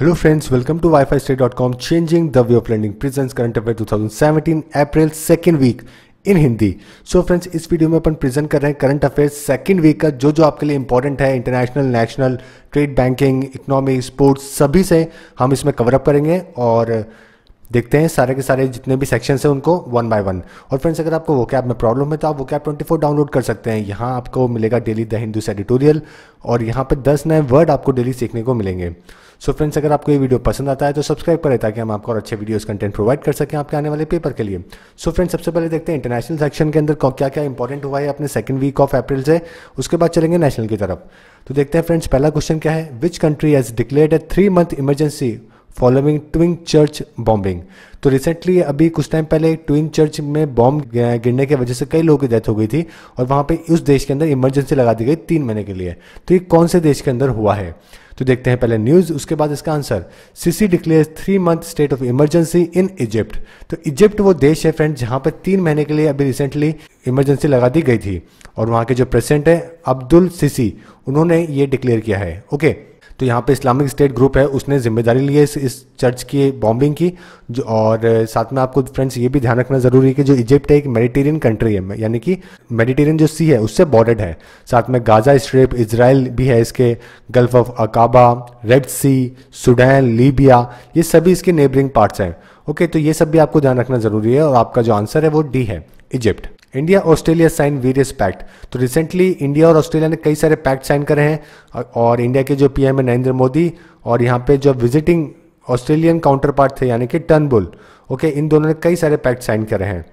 Hello friends, welcome to wifi changing the way of learning presents current affair 2017 April second week in Hindi so friends इस video में अपन present कर रहे हैं current affairs second week का जो जो आपके लिए इंपॉर्टेंट है international national trade banking economy sports सभी से हम इसमें कवर अप करेंगे और देखते हैं सारे के सारे जितने भी सेक्शंस हैं उनको वन बाय वन और फ्रेंड्स अगर आपको वो कैब में प्रॉब्लम है तो आप वो कैब ट्वेंटी फोर डाउनलोड कर सकते हैं। यहाँ आपको मिलेगा डेली द हिंदू एडिटोरियल और यहाँ पर दस नए वर्ड आपको डेली सीखने को मिलेंगे। सो फ्रेंड्स अगर आपको ये वीडियो पसंद आता है तो सब्सक्राइब करें ताकि हम आपको और अच्छे वीडियोस कंटेंट प्रोवाइड कर सकें आपके आने वाले पेपर के लिए। सो so फ्रेंड्स सबसे पहले देखते हैं इंटरनेशनल सेक्शन के अंदर क्या क्या इंपॉर्टेंट हुआ है अपने सेकंड वीक ऑफ़ अप्रैल से। उसके बाद चलेंगे नेशनल की तरफ़। तो देखते हैं फ्रेंड्स पहला क्वेश्चन क्या है? Which country has declared a three month emergency following twin church bombing तो रिसेंटली अभी कुछ टाइम पहले ट्विन चर्च में बॉम्ब गिरने की वजह से कई लोगों की डेथ हो गई थी और वहाँ पे उस देश के अंदर इमरजेंसी लगा दी गई तीन महीने के लिए। तो ये कौन से देश के अंदर हुआ है? तो देखते हैं पहले न्यूज़ उसके बाद इसका answer Sisi declare three month state of emergency in Egypt तो इजिप्ट वो देश है फ्रेंड जहाँ पर तीन महीने के लिए अभी रिसेंटली इमरजेंसी लगा दी गई थी। और वहाँ के जो प्रेसिडेंट है अब्दुल सीसी उन्होंने ये डिक्लेयर किया है। ओके तो यहाँ पे इस्लामिक स्टेट ग्रुप है उसने ज़िम्मेदारी ली है इस, इस चर्च की बॉम्बिंग की। जो और साथ में आपको फ्रेंड्स ये भी ध्यान रखना ज़रूरी है कि जो इजिप्ट है एक मेडिटेरियन कंट्री है यानी कि मेडिटेरियन जो सी है उससे बॉर्डर्ड है। साथ में गाजा स्ट्रिप इसराइल भी है इसके Gulf of Aqaba Red Sea Sudan Libya ये सभी इसके नेबरिंग पार्ट्स हैं। ओके तो ये सब भी आपको ध्यान रखना ज़रूरी है और आपका जो आंसर है वो डी है Egypt India Australia sign various pact तो रिसेंटली इंडिया और ऑस्ट्रेलिया ने कई सारे पैक्ट साइन करे हैं और इंडिया के जो पीएम है नरेंद्र मोदी और यहाँ पे जो विजिटिंग ऑस्ट्रेलियन काउंटर पार्ट थे, यानी कि टर्नबुल ओके इन दोनों ने कई सारे पैक्ट साइन करे हैं।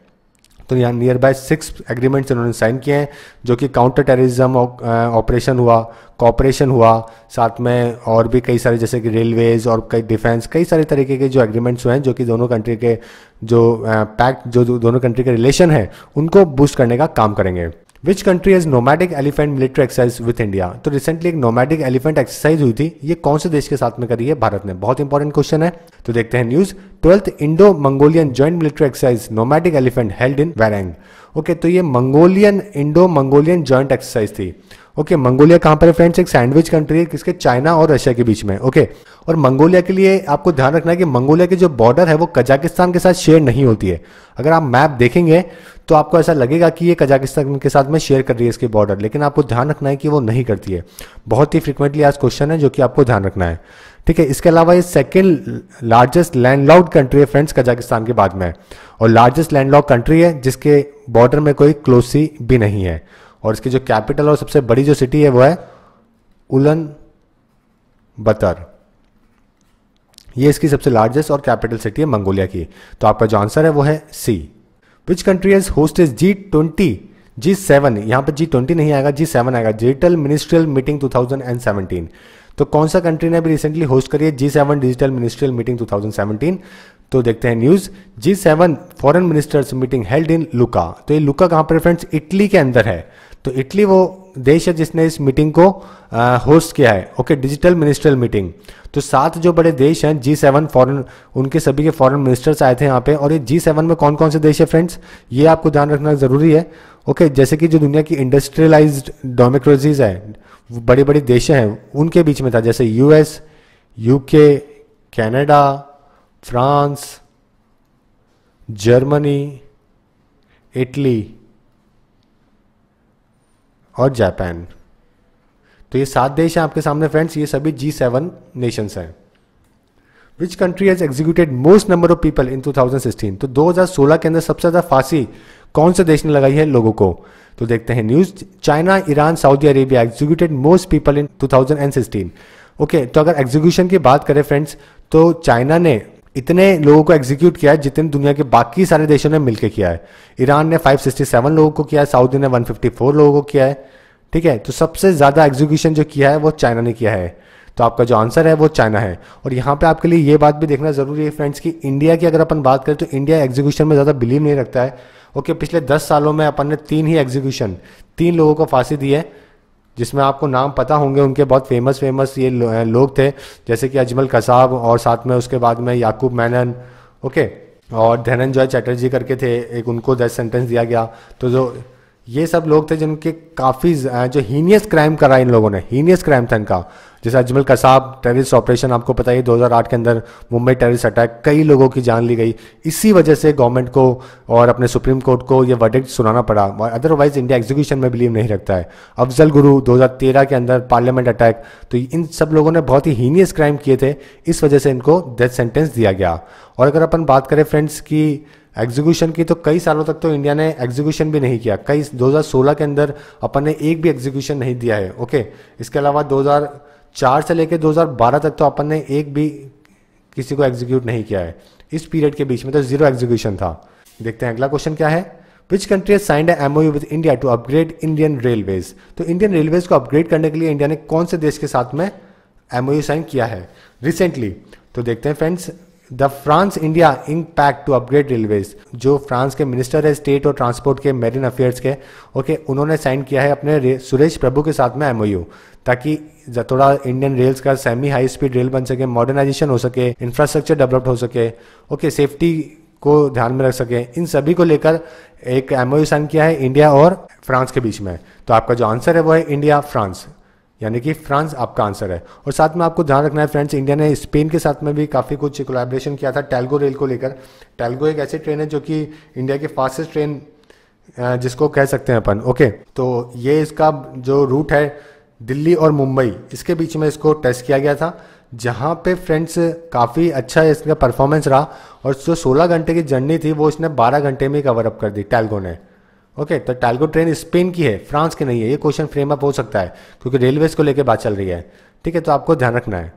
तो यहाँ नियर बाय सिक्स एग्रीमेंट्स इन्होंने साइन किए हैं, जो कि काउंटर टेररिज्म ऑपरेशन हुआ कॉपरेशन हुआ, साथ में और भी कई सारे जैसे कि रेलवेज और कई डिफेंस कई सारे तरीके के जो एग्रीमेंट्स हुए हैं, जो कि दोनों कंट्री के जो पैक्ट जो दोनों कंट्री के रिलेशन है, उनको बूस्ट करने का काम करेंगे। Which country has Nomadic Elephant military exercise with India तो रिसेंटली एक नोमैटिक एलिफेंट एक्सरसाइज हुई थी। ये कौन से देश के साथ में करी है? भारत ने। बहुत इंपॉर्टेंट क्वेश्चन है। तो देखते हैं news twelfth Indo Mongolian joint military exercise nomadic elephant held in वैरंग okay तो ये Mongolian Indo Mongolian joint exercise थी। ओके मंगोलिया कहाँ पर है फ्रेंड्स एक सैंडविच कंट्री है, किसके? चाइना और रशिया के बीच में। ओके और मंगोलिया के लिए आपको ध्यान रखना है कि मंगोलिया की जो बॉर्डर है, वो कजाकिस्तान के साथ शेयर नहीं होती है। अगर आप मैप देखेंगे तो आपको ऐसा लगेगा कि ये कजाकिस्तान के साथ में शेयर कर रही है इसके बॉर्डर लेकिन आपको ध्यान रखना है कि वो नहीं करती है। बहुत ही फ्रिक्वेंटली आज क्वेश्चन है जो कि आपको ध्यान रखना है। ठीक है, इसके अलावा ये सेकेंड लार्जेस्ट लैंडलॉक्ड कंट्री है फ्रेंड्स कजाकिस्तान के बाद में। और लार्जेस्ट लैंडलॉक कंट्री है जिसके बॉर्डर में कोई क्लोसी भी नहीं है। और इसकी जो कैपिटल और सबसे बड़ी जो सिटी है वो है उलन बतर। ये इसकी सबसे लार्जेस्ट और कैपिटल सिटी है मंगोलिया की। तो आपका जो आंसर है वो है C which country has is G twenty G seven यहाँ पर जी ट्वेंटी नहीं आएगा जी सेवन आएगा। Digital ministerial meeting two thousand and seventeen तो कौन सा कंट्री ने अभी रिसेंटली होस्ट करी है G seven digital ministerial meeting 2017 तो देखते हैं news G seven foreign ministers meeting held in Lucca तो ये लुका कहाँ पर फ्रेंड्स इटली के अंदर है। तो इटली वो देश है जिसने इस मीटिंग को होस्ट किया है। ओके डिजिटल मिनिस्ट्रियल मीटिंग तो सात जो बड़े देश हैं जी सेवन फॉरन उनके सभी के फॉरेन मिनिस्टर्स आए थे यहाँ पे। और ये जी सेवन में कौन कौन से देश है फ्रेंड्स ये आपको ध्यान रखना ज़रूरी है। ओके जैसे कि जो दुनिया की इंडस्ट्रियलाइज डेमोक्रेसीज है बड़ी बड़ी देश हैं, उनके बीच में था। जैसे US UK Canada France Germany Italy और जापान। तो ये सात देश हैं आपके सामने फ्रेंड्स ये सभी जी सेवन नेशंस हैं। Which country has executed most number of people in 2016 तो 2016 के अंदर सबसे ज़्यादा फांसी कौन से देश ने लगाई है लोगों को? तो देखते हैं news China Iran Saudi Arabia executed most people in 2016 okay तो अगर एग्जीक्यूशन की बात करें फ्रेंड्स तो चाइना ने इतने लोगों को एग्जीक्यूट किया है जितने दुनिया के बाकी सारे देशों ने मिलकर किया है। ईरान ने 567 लोगों को किया है, सऊदी ने 154 लोगों को किया है, ठीक है? तो सबसे ज़्यादा एग्जीक्यूशन जो किया है वो चाइना ने किया है। तो आपका जो आंसर है वो चाइना है। और यहाँ पे आपके लिए ये बात भी देखना ज़रूरी है फ्रेंड्स कि इंडिया की अगर अपन बात करें तो इंडिया एग्जीक्यूशन में ज़्यादा बिलीव नहीं रखता है। ओके पिछले दस सालों में अपन ने तीन ही एग्जीक्यूशन तीन लोगों को फांसी दी है। जिसमें आपको नाम पता होंगे, उनके बहुत फ़ेमस फ़ेमस ये लोग थे, जैसे कि अजमल कसाब और साथ में उसके बाद में याकूब मैनन ओके और धनंजय चैटर्जी करके थे, एक उनको दस सेंटेंस दिया गया। तो जो ये सब लोग थे जिनके काफ़ी जो हीनियस क्राइम करा इन लोगों ने हीनियस क्राइम था इनका। जैसे अजमल कसाब टेररिस्ट ऑपरेशन आपको पता ही 2008 के अंदर मुंबई टेररिस्ट अटैक कई लोगों की जान ली गई। इसी वजह से गवर्नमेंट को और अपने सुप्रीम कोर्ट को ये वर्डिक्ट सुनाना पड़ा। अदरवाइज़ इंडिया एग्जीक्यूशन में बिलीव नहीं रखता है। अफजल गुरु 2013 के अंदर पार्लियामेंट अटैक तो इन सब लोगों ने बहुत ही हीनियस क्राइम किए थे। इस वजह से इनको डेथ सेंटेंस दिया गया। और अगर अपन बात करें फ्रेंड्स की एग्जीक्यूशन की तो कई सालों तक तो इंडिया ने एग्जीक्यूशन भी नहीं किया। कई 2016 के अंदर अपन ने एक भी एग्जीक्यूशन नहीं दिया है ओके इसके अलावा 2004 से लेकर 2012 तक तो अपन ने एक भी किसी को एग्जीक्यूट नहीं किया है। इस पीरियड के बीच में तो ज़ीरो एग्जीक्यूशन था। देखते हैं अगला क्वेश्चन क्या है? Which country signed MOU with India to upgrade Indian railways तो इंडियन रेलवेज को अपग्रेड करने के लिए इंडिया ने कौन से देश के साथ में एमओयू साइन किया है? रिसेंटली तो देखते हैं friends the France India ink pact to upgrade railways, जो फ्रांस के मिनिस्टर है स्टेट और ट्रांसपोर्ट के मेरिन अफेयर्स के, ओके, उन्होंने साइन किया है अपने सुरेश प्रभु के साथ में एमओयू ताकि थोड़ा इंडियन रेल्स का सेमी हाई स्पीड रेल बन सके मॉडर्नाइजेशन हो सके इंफ्रास्ट्रक्चर डेवलप हो सके, ओके सेफ्टी को ध्यान में रख सके, इन सभी को लेकर एक एमओयू साइन किया है इंडिया और फ्रांस के बीच में। तो आपका जो आंसर है वो है इंडिया फ्रांस यानी कि फ्रांस आपका आंसर है। और साथ में आपको ध्यान रखना है, फ्रेंड्स, इंडिया ने स्पेन के साथ में भी काफ़ी कुछ कोलैबोरेशन किया था टेलगो रेल को लेकर। टेलगो एक ऐसी ट्रेन है जो कि इंडिया की फास्टेस्ट ट्रेन जिसको कह सकते हैं अपन। ओके तो ये इसका जो रूट है, दिल्ली और मुंबई, इसके बीच में इसको टेस्ट किया गया था, जहाँ पे फ्रेंड्स काफ़ी अच्छा इसका परफॉर्मेंस रहा। और जो 16 घंटे की जर्नी थी, वो इसने 12 घंटे में कवर अप कर दी टेलगो ने। ओके तो टालगो ट्रेन स्पेन की है फ्रांस की नहीं है, ये क्वेश्चन फ्रेम अप हो सकता है, क्योंकि रेलवेज को लेकर बात चल रही है। ठीक है तो आपको ध्यान रखना है।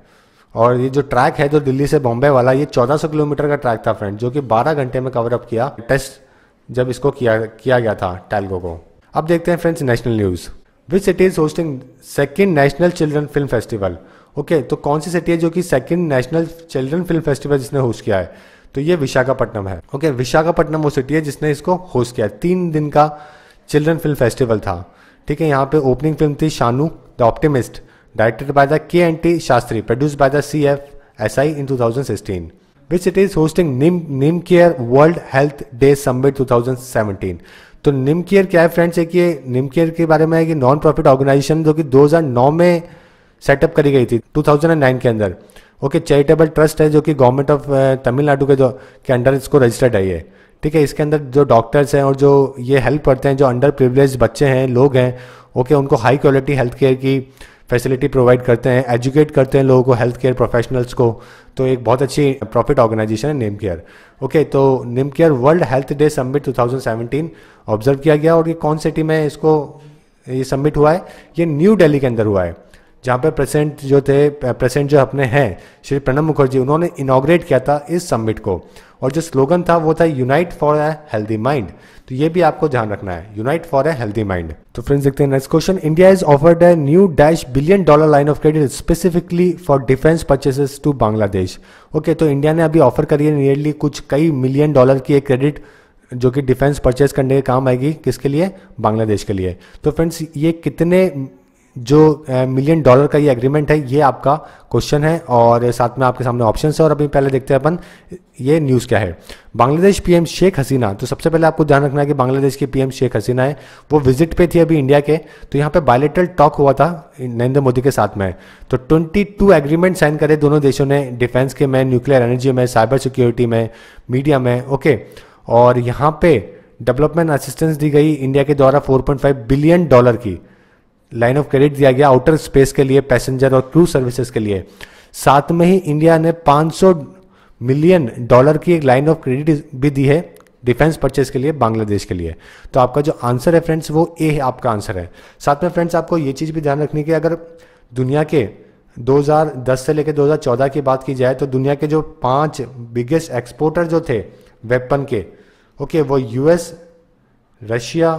और ये जो ट्रैक है, जो दिल्ली से बॉम्बे वाला, ये 1400 किलोमीटर का ट्रैक था फ्रेंड जो कि 12 घंटे में कवर अप किया टेस्ट जब इसको किया किया गया था टैलगो को। अब देखते हैं friends national news which city is hosting second national children film festival okay तो कौन सी सिटी है जो कि second national children film festival जिसने होस्ट किया है? तो ये विशाखापट्टनम है। ओके विशाखापट्टनम वो सिटी है जिसने इसको होस्ट किया तीन दिन का चिल्ड्रन फ़िल्म फेस्टिवल था। ठीक है, यहाँ पे ओपनिंग फ़िल्म थी Shanu the optimist directed by the K N T Shastri produce by the C F S I in two thousand sixteen which it is hosting Nim Nim care world health day summit two thousand seventeen तो निम care क्या है friends एक ये निम care के बारे में है कि नॉन प्रॉफिट ऑर्गेनाइजेशन जो कि 2009 में सेटअप करी गई थी 2009 के अंदर। ओके चैरिटेबल ट्रस्ट है जो कि गवर्नमेंट ऑफ़ तमिलनाडु के जो, के अंडर इसको रजिस्टर्ड है ये। ठीक है, इसके अंदर जो डॉक्टर्स हैं और जो ये हेल्प करते हैं, जो अंडर प्रिवलेज बच्चे हैं, लोग हैं ओके उनको हाई क्वालिटी हेल्थ केयर की फैसिलिटी प्रोवाइड करते हैं एजुकेट करते हैं लोगों को हेल्थ केयर प्रोफेशनल्स को। तो एक बहुत अच्छी प्रॉफिट ऑर्गेनाइजेशन है नेम केयर ओके तो name care world health day summit 2017 observe किया गया और ये कौन सिटी में इसको, ये सबमिट हुआ है? ये न्यू दिल्ली के अंदर हुआ है। जहाँ पर प्रेसिडेंट जो थे, प्रेसिडेंट जो अपने हैं, श्री प्रणब मुखर्जी, उन्होंने इनाग्रेट किया था इस समिट को। और जो स्लोगन था, वो था unite for a healthy mind तो ये भी आपको ध्यान रखना है unite for a healthy mind तो फ्रेंड्स देखते हैं next question India is offered a new dash billion dollar line of credit specifically for defence purchases to Bangladesh okay तो इंडिया ने अभी ऑफ़र करी है नियरली कुछ कई मिलियन डॉलर की एक क्रेडिट जो कि डिफेंस परचेज करने के काम आएगी किसके लिए? बांग्लादेश के लिए। तो फ्रेंड्स ये कितने जो मिलियन डॉलर का ये एग्रीमेंट है, ये आपका क्वेश्चन है और साथ में आपके सामने ऑप्शन है और अभी पहले देखते हैं अपन, ये न्यूज़ क्या है। बांग्लादेश पीएम शेख हसीना तो सबसे पहले आपको ध्यान रखना है कि बांग्लादेश की पीएम शेख हसीना है, वो विज़िट पे थी अभी इंडिया के तो यहाँ पे बायोलेटरल टॉक हुआ था नरेंद्र मोदी के साथ में। तो 22 एग्रीमेंट साइन करे दोनों देशों ने डिफेंस के में न्यूक्लियर एनर्जी में साइबर सिक्योरिटी में मीडिया में ओके और यहाँ पे डेवलपमेंट असिस्टेंस दी गई इंडिया के द्वारा 4.5 बिलियन डॉलर की। लाइन ऑफ़ क्रेडिट दिया गया आउटर स्पेस के लिए, पैसेंजर और क्रू सर्विसेज़ के लिए। साथ में ही इंडिया ने 500 मिलियन डॉलर की एक लाइन ऑफ़ क्रेडिट भी दी है, डिफेंस परचेज के लिए, बांग्लादेश के लिए। तो आपका जो आंसर है फ्रेंड्स, वो ए है, आपका आंसर है। साथ में फ्रेंड्स, आपको ये चीज़ भी ध्यान रखनी कि अगर दुनिया के 2010 से लेकर 2014 की बात की जाए तो दुनिया के जो पाँच बिगेस्ट एक्सपोर्टर जो थे वेपन के ओके वो यूएस रशिया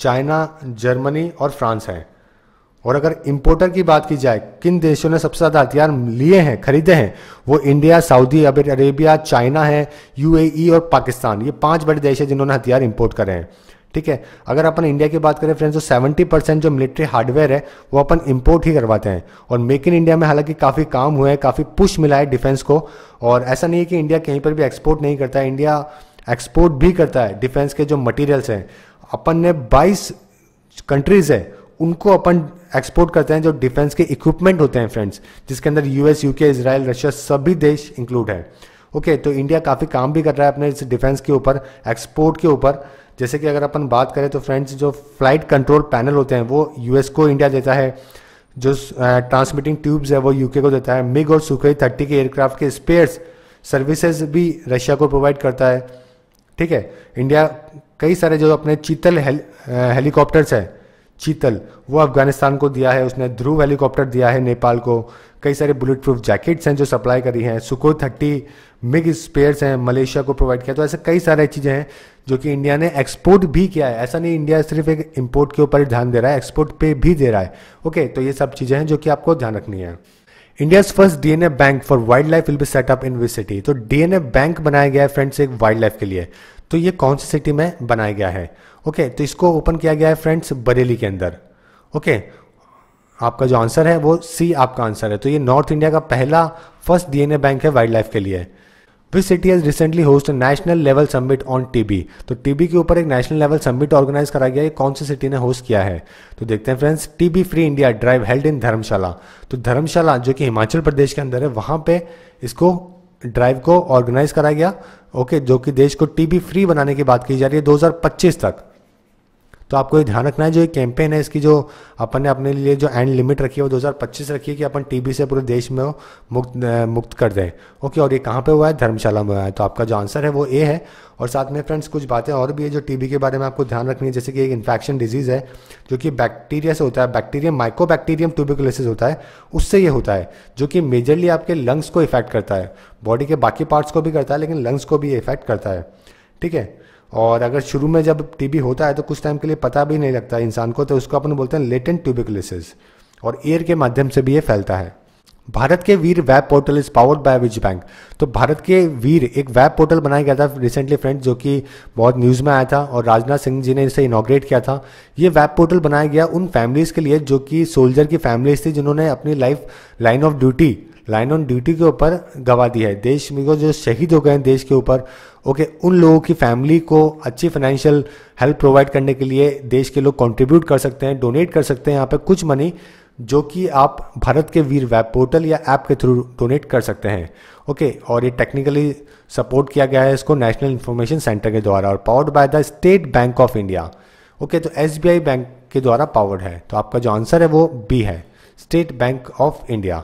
चाइना, जर्मनी और फ्रांस है। और अगर इंपोर्टर की बात की जाए, किन देशों ने सबसे ज़्यादा हथियार लिए हैं, खरीदे हैं? वो इंडिया सऊदी अरेबिया चाइना है यूएई और पाकिस्तान ये पाँच बड़े देश हैं जिन्होंने हथियार इंपोर्ट करे हैं। ठीक है? अगर अपन इंडिया की बात करें फ्रेंड्स तो सेवेंटी परसेंट जो मिलिट्री हार्डवेयर है, वो अपन इंपोर्ट ही करवाते हैं। और मेक इन इंडिया में हालाँकि काफ़ी काम हुए हैं, काफ़ी पुश मिला है डिफेंस को। और ऐसा नहीं है कि इंडिया कहीं पर भी एक्सपोर्ट नहीं करता है इंडिया एक्सपोर्ट भी करता है डिफेंस के जो मटेरियल्स हैं। अपन ने 22 कंट्रीज़ है उनको अपन एक्सपोर्ट करते हैं जो डिफेंस के इक्विपमेंट होते हैं फ्रेंड्स जिसके अंदर यूएस यूके इसराइल रशिया सभी देश इंक्लूड है। ओके okay, तो इंडिया काफ़ी काम भी कर रहा है अपने इस डिफेंस के ऊपर एक्सपोर्ट के ऊपर। जैसे कि अगर अपन बात करें तो फ्रेंड्स जो फ़्लाइट कंट्रोल पैनल होते हैं वो यूएस को इंडिया देता है। जो ट्रांसमिटिंग ट्यूब्स है वो यूके को देता है। मिग और सुखई थर्टी के एयरक्राफ्ट के स्पेयर्स सर्विसेज़ भी रशिया को प्रोवाइड करता है। ठीक है? इंडिया कई सारे जो अपने चीतल हेलीकॉप्टर्स है, चीतल, वो अफ़गानिस्तान को दिया है, उसने ध्रुव हेलीकॉप्टर दिया है नेपाल को। कई सारे बुलेट प्रूफ जैकेट्स हैं जो सप्लाई करी हैं सुको थर्टी, मिग स्पेयर्स हैं मलेशिया को प्रोवाइड किया। तो ऐसे कई सारे चीज़ें हैं जो कि इंडिया ने एक्सपोर्ट भी किया है। ऐसा नहीं, इंडिया सिर्फ़ एक इम्पोर्ट के ऊपर ध्यान दे रहा है एक्सपोर्ट पे भी दे रहा है। ओके तो ये सब चीज़ें हैं जो कि आपको ध्यान रखनी है। India's first DNA bank for wildlife will be set up in which city तो डीएनए बैंक बनाया गया है फ्रेंड्स, एक वाइल्ड लाइफ के लिए। तो ये कौन सी सिटी में बनाया गया है? ओके तो इसको ओपन किया गया है फ्रेंड्स बरेली के अंदर। ओके आपका जो आंसर है वो सी आपका आंसर है। तो ये नॉर्थ इंडिया का पहला फ़र्स्ट डीएनए बैंक है वाइल्ड लाइफ के लिए। Which city has recently host national level summit on TB तो टीबी के ऊपर एक नेशनल लेवल समिट ऑर्गेनाइज करा गया है कौन सी सिटी ने होस्ट किया है? तो देखते हैं friends TB free India drive held in Dharamshala. तो धर्मशाला जो कि हिमाचल प्रदेश के अंदर है, वहाँ पे इसको ड्राइव को ऑर्गेनाइज कराया गया। ओके जो कि देश को टीबी फ्री बनाने की बात की जा रही है 2025 तक। तो आपको ये ध्यान रखना है, जो ये कैंपेन है, इसकी जो अपन ने अपने लिए जो एंड लिमिट रखी है, वो 2025 रखी है कि अपन टीबी से पूरे देश में मुक्त मुक्त कर दें। ओके, और ये कहाँ पे हुआ है? धर्मशाला में हुआ है। तो आपका जो आंसर है वो ए है। और साथ में फ्रेंड्स कुछ बातें और भी है जो टीबी के बारे में आपको ध्यान रखनी है, जैसे कि एक इन्फेक्शन डिज़ीज़ है, जो कि बैक्टीरिया से होता है। बैक्टीरियम माइक्रोबैक्टीरियम ट्यूबिकुलोसिस होता है। उससे ये होता है, जो कि मेजरली आपके लंग्स को इफ़ेक्ट करता है। बॉडी के बाकी पार्ट्स को भी करता है, लेकिन लंग्स को भी इफ़ेक्ट करता है। ठीक है? और अगर शुरू में जब टीबी होता है तो कुछ टाइम के लिए पता भी नहीं लगता इंसान को तो उसको अपन बोलते हैं लेटेंट ट्यूबिकुलिसिस और एयर के माध्यम से भी ये फैलता है। भारत के वीर web portal is powered by Vij bank तो भारत के वीर एक वेब पोर्टल बनाया गया था रिसेंटली फ्रेंड जो कि बहुत न्यूज़ में आया था और राजनाथ सिंह जी ने इसे इनाग्रेट किया था। ये वेब पोर्टल बनाया गया उन फैमिलीज़ के लिए जो कि सोल्जर की फैमिलीज़ थी जिन्होंने अपनी life line of duty line on duty के ऊपर गवा दी है। देश में जो शहीद हो गए हैं देश के ऊपर, ओके, उन लोगों की फैमिली को अच्छी फाइनेंशियल हेल्प प्रोवाइड करने के लिए देश के लोग कंट्रीब्यूट कर सकते हैं डोनेट कर सकते हैं यहाँ पे कुछ मनी जो कि आप भारत के वीर वेब पोर्टल या ऐप के थ्रू डोनेट कर सकते हैं। ओके, और ये टेक्निकली सपोर्ट किया गया है इसको नेशनल इन्फॉर्मेशन सेंटर के द्वारा और powered by the state bank of India okay तो एसबीआई बैंक के द्वारा पावर्ड है। तो आपका जो आंसर है वो बी है। State bank of India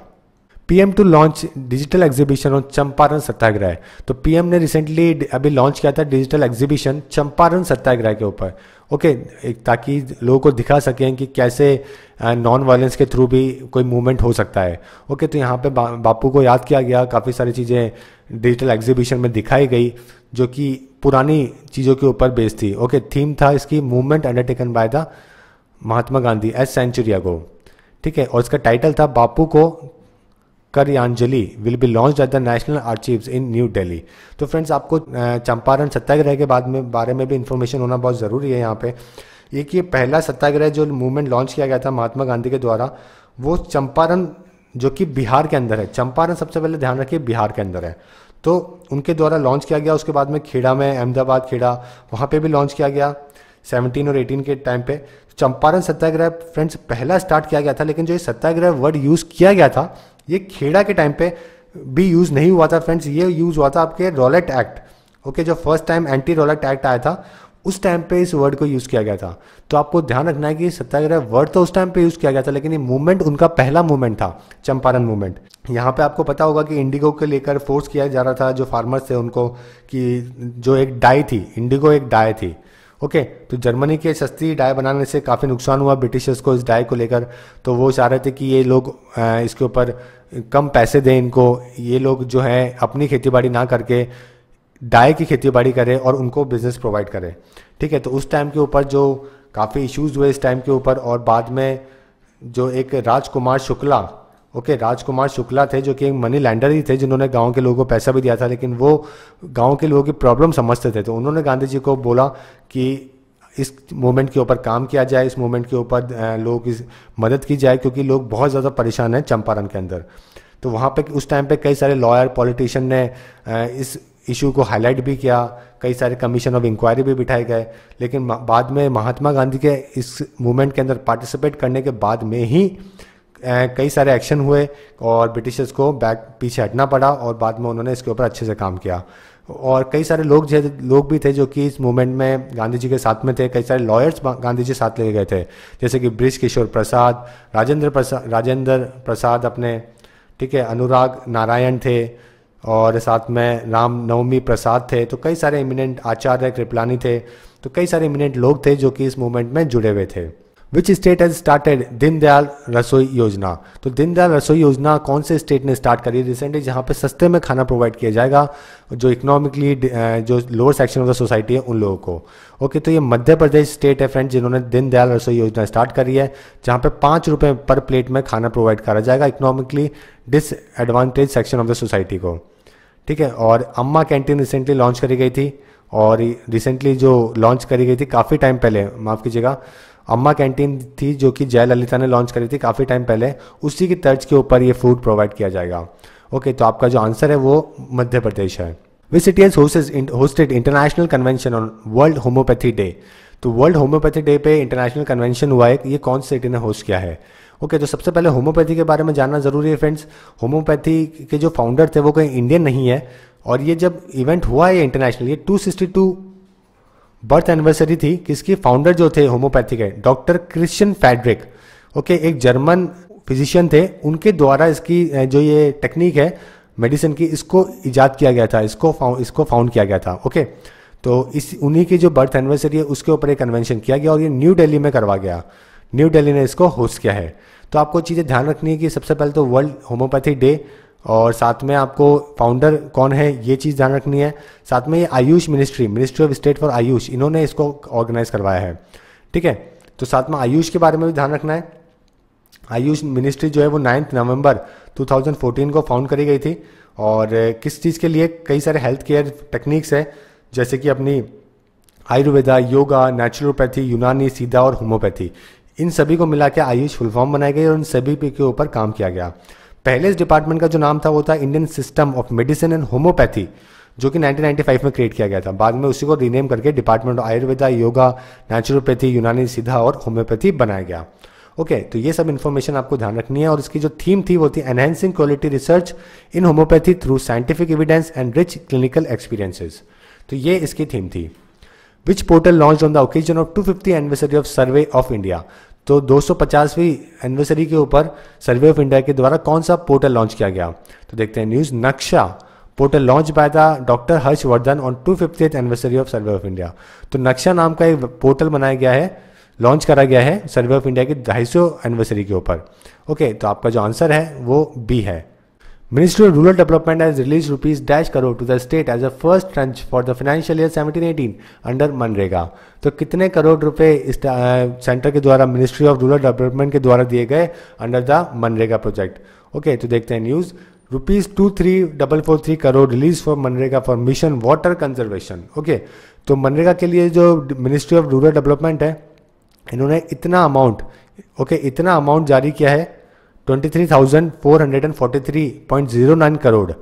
PM to launch digital exhibition on Champaran Satyagraha तो पीएम ने रिसेंटली अभी लॉन्च किया था डिजिटल एग्जीबिशन चंपारण सत्याग्रह के ऊपर। ओके एक ताकि लोगों को दिखा सकें कि कैसे नॉन वायलेंस के थ्रू भी कोई मूवमेंट हो सकता है। ओके okay, तो यहाँ पे बा, बापू को याद किया गया काफ़ी सारी चीज़ें डिजिटल एग्जीबिशन में दिखाई गई जो कि पुरानी चीज़ों के ऊपर बेस्ड थी। ओके okay, थीम था इसकी movement undertaken by the Mahatma Gandhi as century ago ठीक है और इसका टाइटल था बापू को Karyanjali will be launch at the national archives in new Delhi तो फ्रेंड्स आपको चंपारण सत्याग्रह के बाद में, बारे में भी इन्फॉर्मेशन होना बहुत ज़रूरी है यहाँ पे। एक ये पहला सत्याग्रह जो मूवमेंट लॉन्च किया गया था महात्मा गांधी के द्वारा, वो चंपारण, जो कि बिहार के अंदर है। चंपारण सबसे पहले ध्यान रखिए, बिहार के अंदर है। तो उनके द्वारा लॉन्च किया गया, उसके बाद में खेड़ा में, अहमदाबाद खेड़ा, वहाँ पे भी लॉन्च किया गया 17 और 18 के टाइम पे। चंपारण सत्याग्रह फ्रेंड्स पहला स्टार्ट किया गया था, लेकिन जो ये सत्याग्रह वर्ड यूज़ किया गया था ये खेड़ा के टाइम पे भी यूज़ नहीं हुआ था फ्रेंड्स ये यूज़ हुआ था आपके रॉलेट एक्ट ओके जो first time anti Rowlatt act आया था, उस टाइम पे इस वर्ड को यूज़ किया गया था। तो आपको ध्यान रखना है कि सत्याग्रह वर्ड तो उस टाइम पे यूज़ किया गया था, लेकिन ये मूवमेंट उनका पहला मूवमेंट था, चंपारण मूवमेंट यहाँ पे आपको पता होगा कि इंडिगो के लेकर फोर्स किया जा रहा था, जो फार्मर्स थे उनको, कि जो एक डाई थी इंडिगो एक डाई थी। ओके तो जर्मनी के सस्ती डाई बनाने से काफ़ी नुकसान हुआ ब्रिटिशर्स को इस डाई को लेकर। तो वो चाह रहे थे कि ये लोग इसके ऊपर कम पैसे दें इनको। ये लोग जो है अपनी खेती बाड़ी ना करके डाई की खेती बाड़ी करें और उनको बिज़नेस प्रोवाइड करें। ठीक है तो उस टाइम के ऊपर जो काफ़ी इश्यूज़ हुए इस टाइम के ऊपर और बाद में जो एक राजकुमार शुक्ला ओके okay, राजकुमार शुक्ला थे जो कि एक मनी लैंडर ही थे जिन्होंने गाँव के लोगों को पैसा भी दिया था लेकिन वो गाँव के लोगों की प्रॉब्लम समझते थे। तो उन्होंने गांधी जी को बोला कि इस मूवमेंट के ऊपर काम किया जाए इस मूवमेंट के ऊपर लोगों की मदद की जाए क्योंकि लोग बहुत ज़्यादा परेशान हैं चंपारण के अंदर। तो वहाँ पे उस टाइम पे कई सारे लॉयर पॉलिटिशियन ने इस इशू को हाईलाइट भी किया कई सारे कमीशन ऑफ़ इंक्वायरी भी बिठाए गए। लेकिन बाद में महात्मा गांधी के इस मूवमेंट के अंदर पार्टिसिपेट करने के बाद में ही कई सारे एक्शन हुए और ब्रिटिशर्स को बैक पीछे हटना पड़ा और बाद में उन्होंने इसके ऊपर अच्छे से काम किया। और कई सारे लोग लोग भी थे जो कि इस मूवमेंट में गांधी जी के साथ में थे। कई सारे लॉयर्स गांधी जी साथ ले गए थे। जैसे कि ब्रिज किशोर प्रसाद, राजेंद्र प्रसाद राजेंद्र प्रसाद अपने, ठीक है, अनुराग नारायण थे और साथ में राम नवमी प्रसाद थे। तो कई सारे इमिनेंट आचार्य, कृपलानी थे। तो कई सारे इमिनेंट लोग थे जो कि इस मूवमेंट में जुड़े हुए थे। Which state has started Deendayal Rasoi Yojana तो दीनदयाल रसोई योजना कौन से स्टेट ने स्टार्ट करी है रिसेंटली जहाँ पे सस्ते में खाना प्रोवाइड किया जाएगा, जो इकोनॉमिकली जो lower section of the society है उन लोगों को? ओके तो ये मध्य प्रदेश स्टेट है फ्रेंड जिन्होंने दीनदयाल रसोई योजना स्टार्ट करी है, जहाँ पे पाँच रुपये पर प्लेट में खाना प्रोवाइड करा जाएगा economically disadvantage section of the society को। ठीक है, और अम्मा कैंटीन रिसेंटली लॉन्च करी गई थी, और रिसेंटली जो लॉन्च करी गई थी, काफ़ी टाइम पहले, माफ़ कीजिएगा अम्मा कैंटीन थी जो कि जयललिता ने लॉन्च करी थी काफ़ी टाइम पहले। उसी की तर्ज के ऊपर ये फ़ूड प्रोवाइड किया जाएगा। ओके तो आपका जो आंसर है वो मध्य प्रदेश है। City has hosted international convention on world homoeopathy day तो वर्ल्ड होम्योपैथी डे पे इंटरनेशनल कन्वेंशन हुआ है ये कौन सिटी ने होस्ट किया है? ओके okay, तो सबसे पहले होम्योपैथी के बारे में जानना ज़रूरी है फ्रेंड्स होम्योपैथी के जो फाउंडर थे वो कोई इंडियन नहीं है। और ये जब इवेंट हुआ है इंटरनेशनल ये 262 बर्थ एनिवर्सरी थी, किसकी? फाउंडर जो थे होम्योपैथी के डॉक्टर क्रिश्चियन फैड्रिक। ओके, एक जर्मन फिजिशियन थे, उनके द्वारा इसकी जो ये टेक्निक है, मेडिसिन की, इसको ईजाद किया गया था, इसको इसको फाउंड किया गया था, ओके? तो इस, उन्हीं की जो बर्थ एनिवर्सरी है, उसके ऊपर एक कन्वेंशन किया गया और ये न्यू दिल्ली में करवा गया। न्यू दिल्ली ने इसको होस्ट किया है। तो आपको चीज़ें ध्यान रखनी है कि सबसे पहले तो वर्ल्ड होम्योपैथी डे और साथ में आपको फाउंडर कौन है, ये चीज़ ध्यान रखनी है। साथ में ये AYUSH ministry ministry of state for AYUSH, इन्होंने इसको ऑर्गेनाइज करवाया है। ठीक है? तो साथ में आयुष के बारे में भी ध्यान रखना है। आयुष मिनिस्ट्री जो है वो नाइन्थ नवंबर 2014 को फाउंड करी गई थी और किस चीज़ के लिए? कई सारे हेल्थ केयर टेक्निक्स है, जैसे कि अपनी आयुर्वेदा, योगा नेचुरोपैथी यूनानी, सीधा और होम्योपैथी इन सभी को मिला के आयुष फुल फॉर्म बनाए गए और इन सभी के ऊपर काम किया गया। पहले इस डिपार्टमेंट का जो नाम था वो था Indian system of medicine and homoeopathy जो कि 1995 में क्रिएट किया गया था। बाद में उसी को रीनेम करके department of Ayurveda yoga naturopathy Unani Siddha और होम्योपैथी बनाया गया। ओके okay, तो ये सब इन्फॉर्मेशन आपको ध्यान रखनी है और इसकी जो थीम थी वो थी enhancing quality research in homoeopathy through scientific evidence and rich clinical experiences तो ये इसकी थीम थी। Which portal launch on the occasion of 250 anniversary of survey of India तो 250वीं एनिवर्सरी के ऊपर सर्वे ऑफ़ इंडिया के द्वारा कौन सा पोर्टल लॉन्च किया गया? तो देखते हैं news Naksha portal launch by the doctor Harshvardhan on two fifty anniversary of survey of India तो नक्शा नाम का एक पोर्टल बनाया गया है लॉन्च करा गया है सर्वे ऑफ़ इंडिया की ढाई एनिवर्सरी के ऊपर। ओके तो आपका जो आंसर है, वो बी है। Ministry of Rural Development has released rupees dash crore to the state as a first tranche for the financial year 17-18 under MNREGA तो कितने करोड़ रुपए इस सेंटर के द्वारा मिनिस्ट्री ऑफ़ रूरल डेवलपमेंट के द्वारा दिए गए under the MNREGA project okay तो देखते हैं news rupees two three double four three crore release for MNREGA for mission water conservation okay तो मनरेगा के लिए जो मिनिस्ट्री ऑफ़ रूरल डेवलपमेंट है इन्होंने इतना अमाउंट ओके okay, इतना अमाउंट जारी किया है 23,443.09 करोड़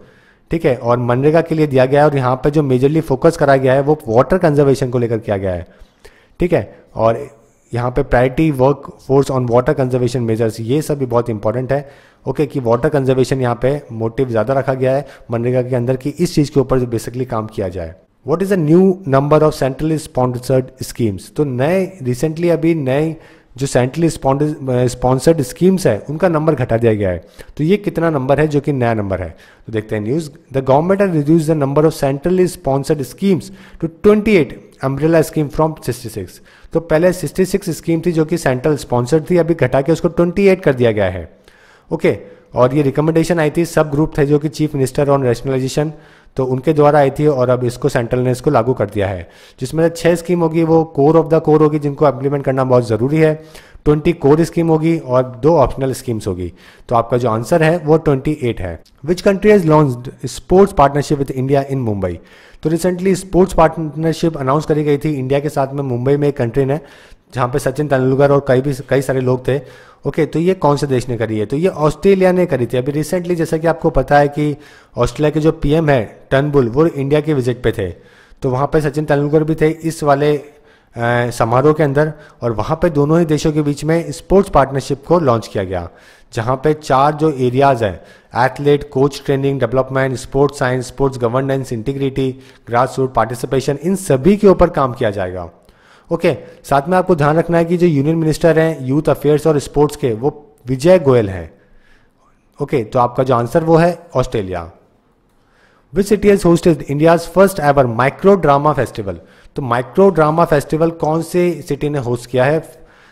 ठीक है और मनरेगा के लिए दिया गया है और यहाँ पर जो मेजरली फोकस करा गया है वो वाटर कंजर्वेशन को लेकर किया गया है। ठीक है और यहाँ पे priority work force on water conservation measures ये सब भी बहुत इंपॉर्टेंट है। ओके okay, कि वाटर कंजर्वेशन यहाँ पे मोटिव ज़्यादा रखा गया है मनरेगा के अंदर कि इस चीज़ के ऊपर बेसिकली काम किया जाए। What is a new number of centrally sponsored schemes तो नए रिसेंटली अभी नए जो सेंट्रली स्पॉन्सर्ड स्कीम्स है उनका नंबर घटा दिया गया है। तो ये कितना नंबर है जो कि नया नंबर है? तो देखते हैं news the government has reduce the number of centrally sponsored schemes to 28 umbrella scheme from 66 तो पहले 66 स्कीम थी जो कि सेंट्रल स्पॉन्सर्ड थी अभी घटा के उसको 28 कर दिया गया है। ओके okay, और ये रिकमेंडेशन आई थी सब ग्रुप थे जो कि चीफ मिनिस्टर ऑन रैशनलाइजेशन तो उनके द्वारा आई थी और अब इसको सेंट्रल ने इसको लागू कर दिया है। जिसमें छह स्कीम होगी, वो कोर ऑफ़ द कोर होगी, जिनको इम्प्लीमेंट करना बहुत ज़रूरी है। ट्वेंटी कोर स्कीम होगी और दो ऑप्शनल स्कीम्स होगी। तो आपका जो आंसर है, वो ट्वेंटी एट है। Which country has launch sports partnership with India in Mumbai तो रिसेंटली स्पोर्ट्स पार्टनरशिप अनाउंस करी गई थी। इंडिया के साथ में मुंबई में एक कंट्री ने, जहाँ पे सचिन तेंदुलकर और कई भी, कई सारे लोग थे। ओके तो ये कौन से देश ने करी है? तो ये ऑस्ट्रेलिया ने करी थी। अभी रिसेंटली जैसा कि आपको पता है कि ऑस्ट्रेलिया के जो पीएम है टर्नबुल वो इंडिया के विज़िट पे थे। तो वहाँ पे सचिन तेंदुलकर भी थे। इस वाले समारोह के अंदर और वहाँ पे दोनों ही देशों के बीच में स्पोर्ट्स पार्टनरशिप को लॉन्च किया गया, जहाँ पे चार जो एरियाज़ है athlete coach training development sports science sports governance integrity grass root participation इन सभी के ऊपर काम किया जाएगा। ओके साथ में आपको ध्यान रखना है कि जो यूनियन मिनिस्टर हैं यूथ अफेयर्स और स्पोर्ट्स के, वो विजय गोयल हैं। ओके तो आपका जो आंसर वो है Australia which city has hosted India's first ever micro drama festival तो माइक्रो ड्रामा फेस्टिवल कौन से सिटी ने होस्ट किया है?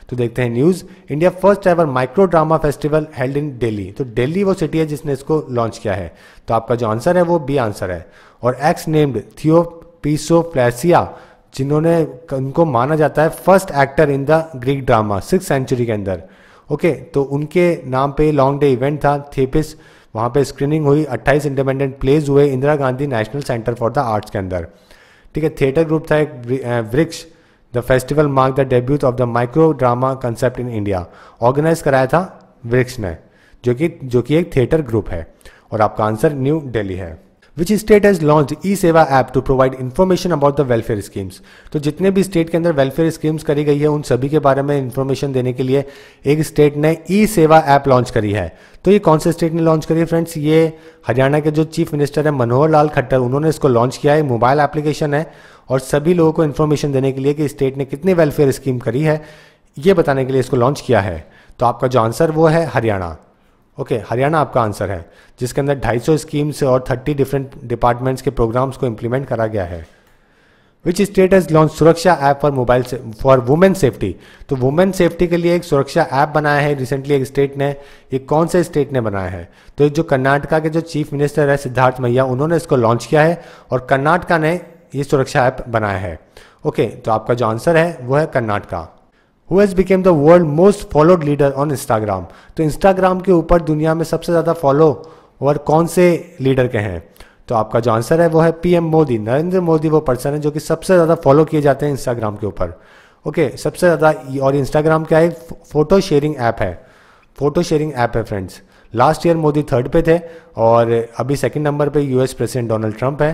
तो देखते हैं news India first ever micro drama festival held in Delhi तो दिल्ली वो सिटी है जिसने इसको लॉन्च किया है। तो आपका जो आंसर है वो बी आंसर है। और एक्स नेम्ड थियो पीसो फ्लैसिया जिन्होंने उनको माना जाता है first actor in the Greek drama six century के अंदर। ओके तो उनके नाम पे लॉन्ग डे इवेंट था थेपिस वहाँ पे स्क्रीनिंग हुई 28 इंडिपेंडेंट प्लेज हुए, Indira Gandhi national centre for the arts के अंदर। ठीक है थिएटर ग्रुप था एक Vriksh the festival mark the debut of the micro drama concept in India organise कराया था वृक्ष ने, जो कि जो कि एक थिएटर ग्रुप है। और आपका आंसर न्यू दिल्ली है। Which state has launch e Seva app to provide information about the welfare schemes तो जितने भी स्टेट के अंदर वेलफेयर स्कीम्स करी गई है, उन सभी के बारे में इन्फॉर्मेशन देने के लिए एक स्टेट ने ई सेवा ऐप लॉन्च करी है। तो ये कौन से स्टेट ने लॉन्च करी है फ्रेंड्स ये हरियाणा के जो चीफ मिनिस्टर है मनोहर लाल खट्टर, उन्होंने इसको लॉन्च किया है। मोबाइल एप्लीकेशन है और सभी लोगों को इन्फॉर्मेशन देने के लिए कि स्टेट ने कितनी वेलफेयर स्कीम करी है, ये बताने के लिए इसको लॉन्च किया है। तो आपका जो आंसर वो है हरियाणा। ओके okay, हरियाणा आपका आंसर है जिसके अंदर 250 स्कीम्स और 30 डिफरेंट डिपार्टमेंट्स के प्रोग्राम्स को इंप्लीमेंट करा गया है। Which state has launch Suraksha app for mobile for women safety तो वुमेन सेफ्टी के लिए एक सुरक्षा ऐप बनाया है। रिसेंटली एक स्टेट ने ये कौन से स्टेट ने बनाया है? तो जो कर्नाटका के जो चीफ मिनिस्टर है सिद्धार्थ मैया उन्होंने इसको लॉन्च किया है और कर्नाटका ने ये सुरक्षा ऐप बनाया है। ओके okay, तो आपका जो आंसर है वो है Karnataka. Who has become the world most followed leader on Instagram तो इंस्टाग्राम के ऊपर दुनिया में सबसे ज़्यादा फॉलो और कौन से लीडर के हैं? तो आपका जो आंसर है वो है पीएम मोदी नरेंद्र मोदी वो पर्सन है जो कि सबसे ज़्यादा फॉलो किए जाते हैं इंस्टाग्राम के ऊपर। ओके okay, सबसे ज़्यादा और इंस्टाग्राम क्या है? फ़ोटो शेयरिंग ऐप है। फ़ोटो शेयरिंग ऐप है friends last year Modi third पे थे और अभी सेकंड नंबर पे यूएस प्रेसिडेंट डोनाल्ड ट्रंप है।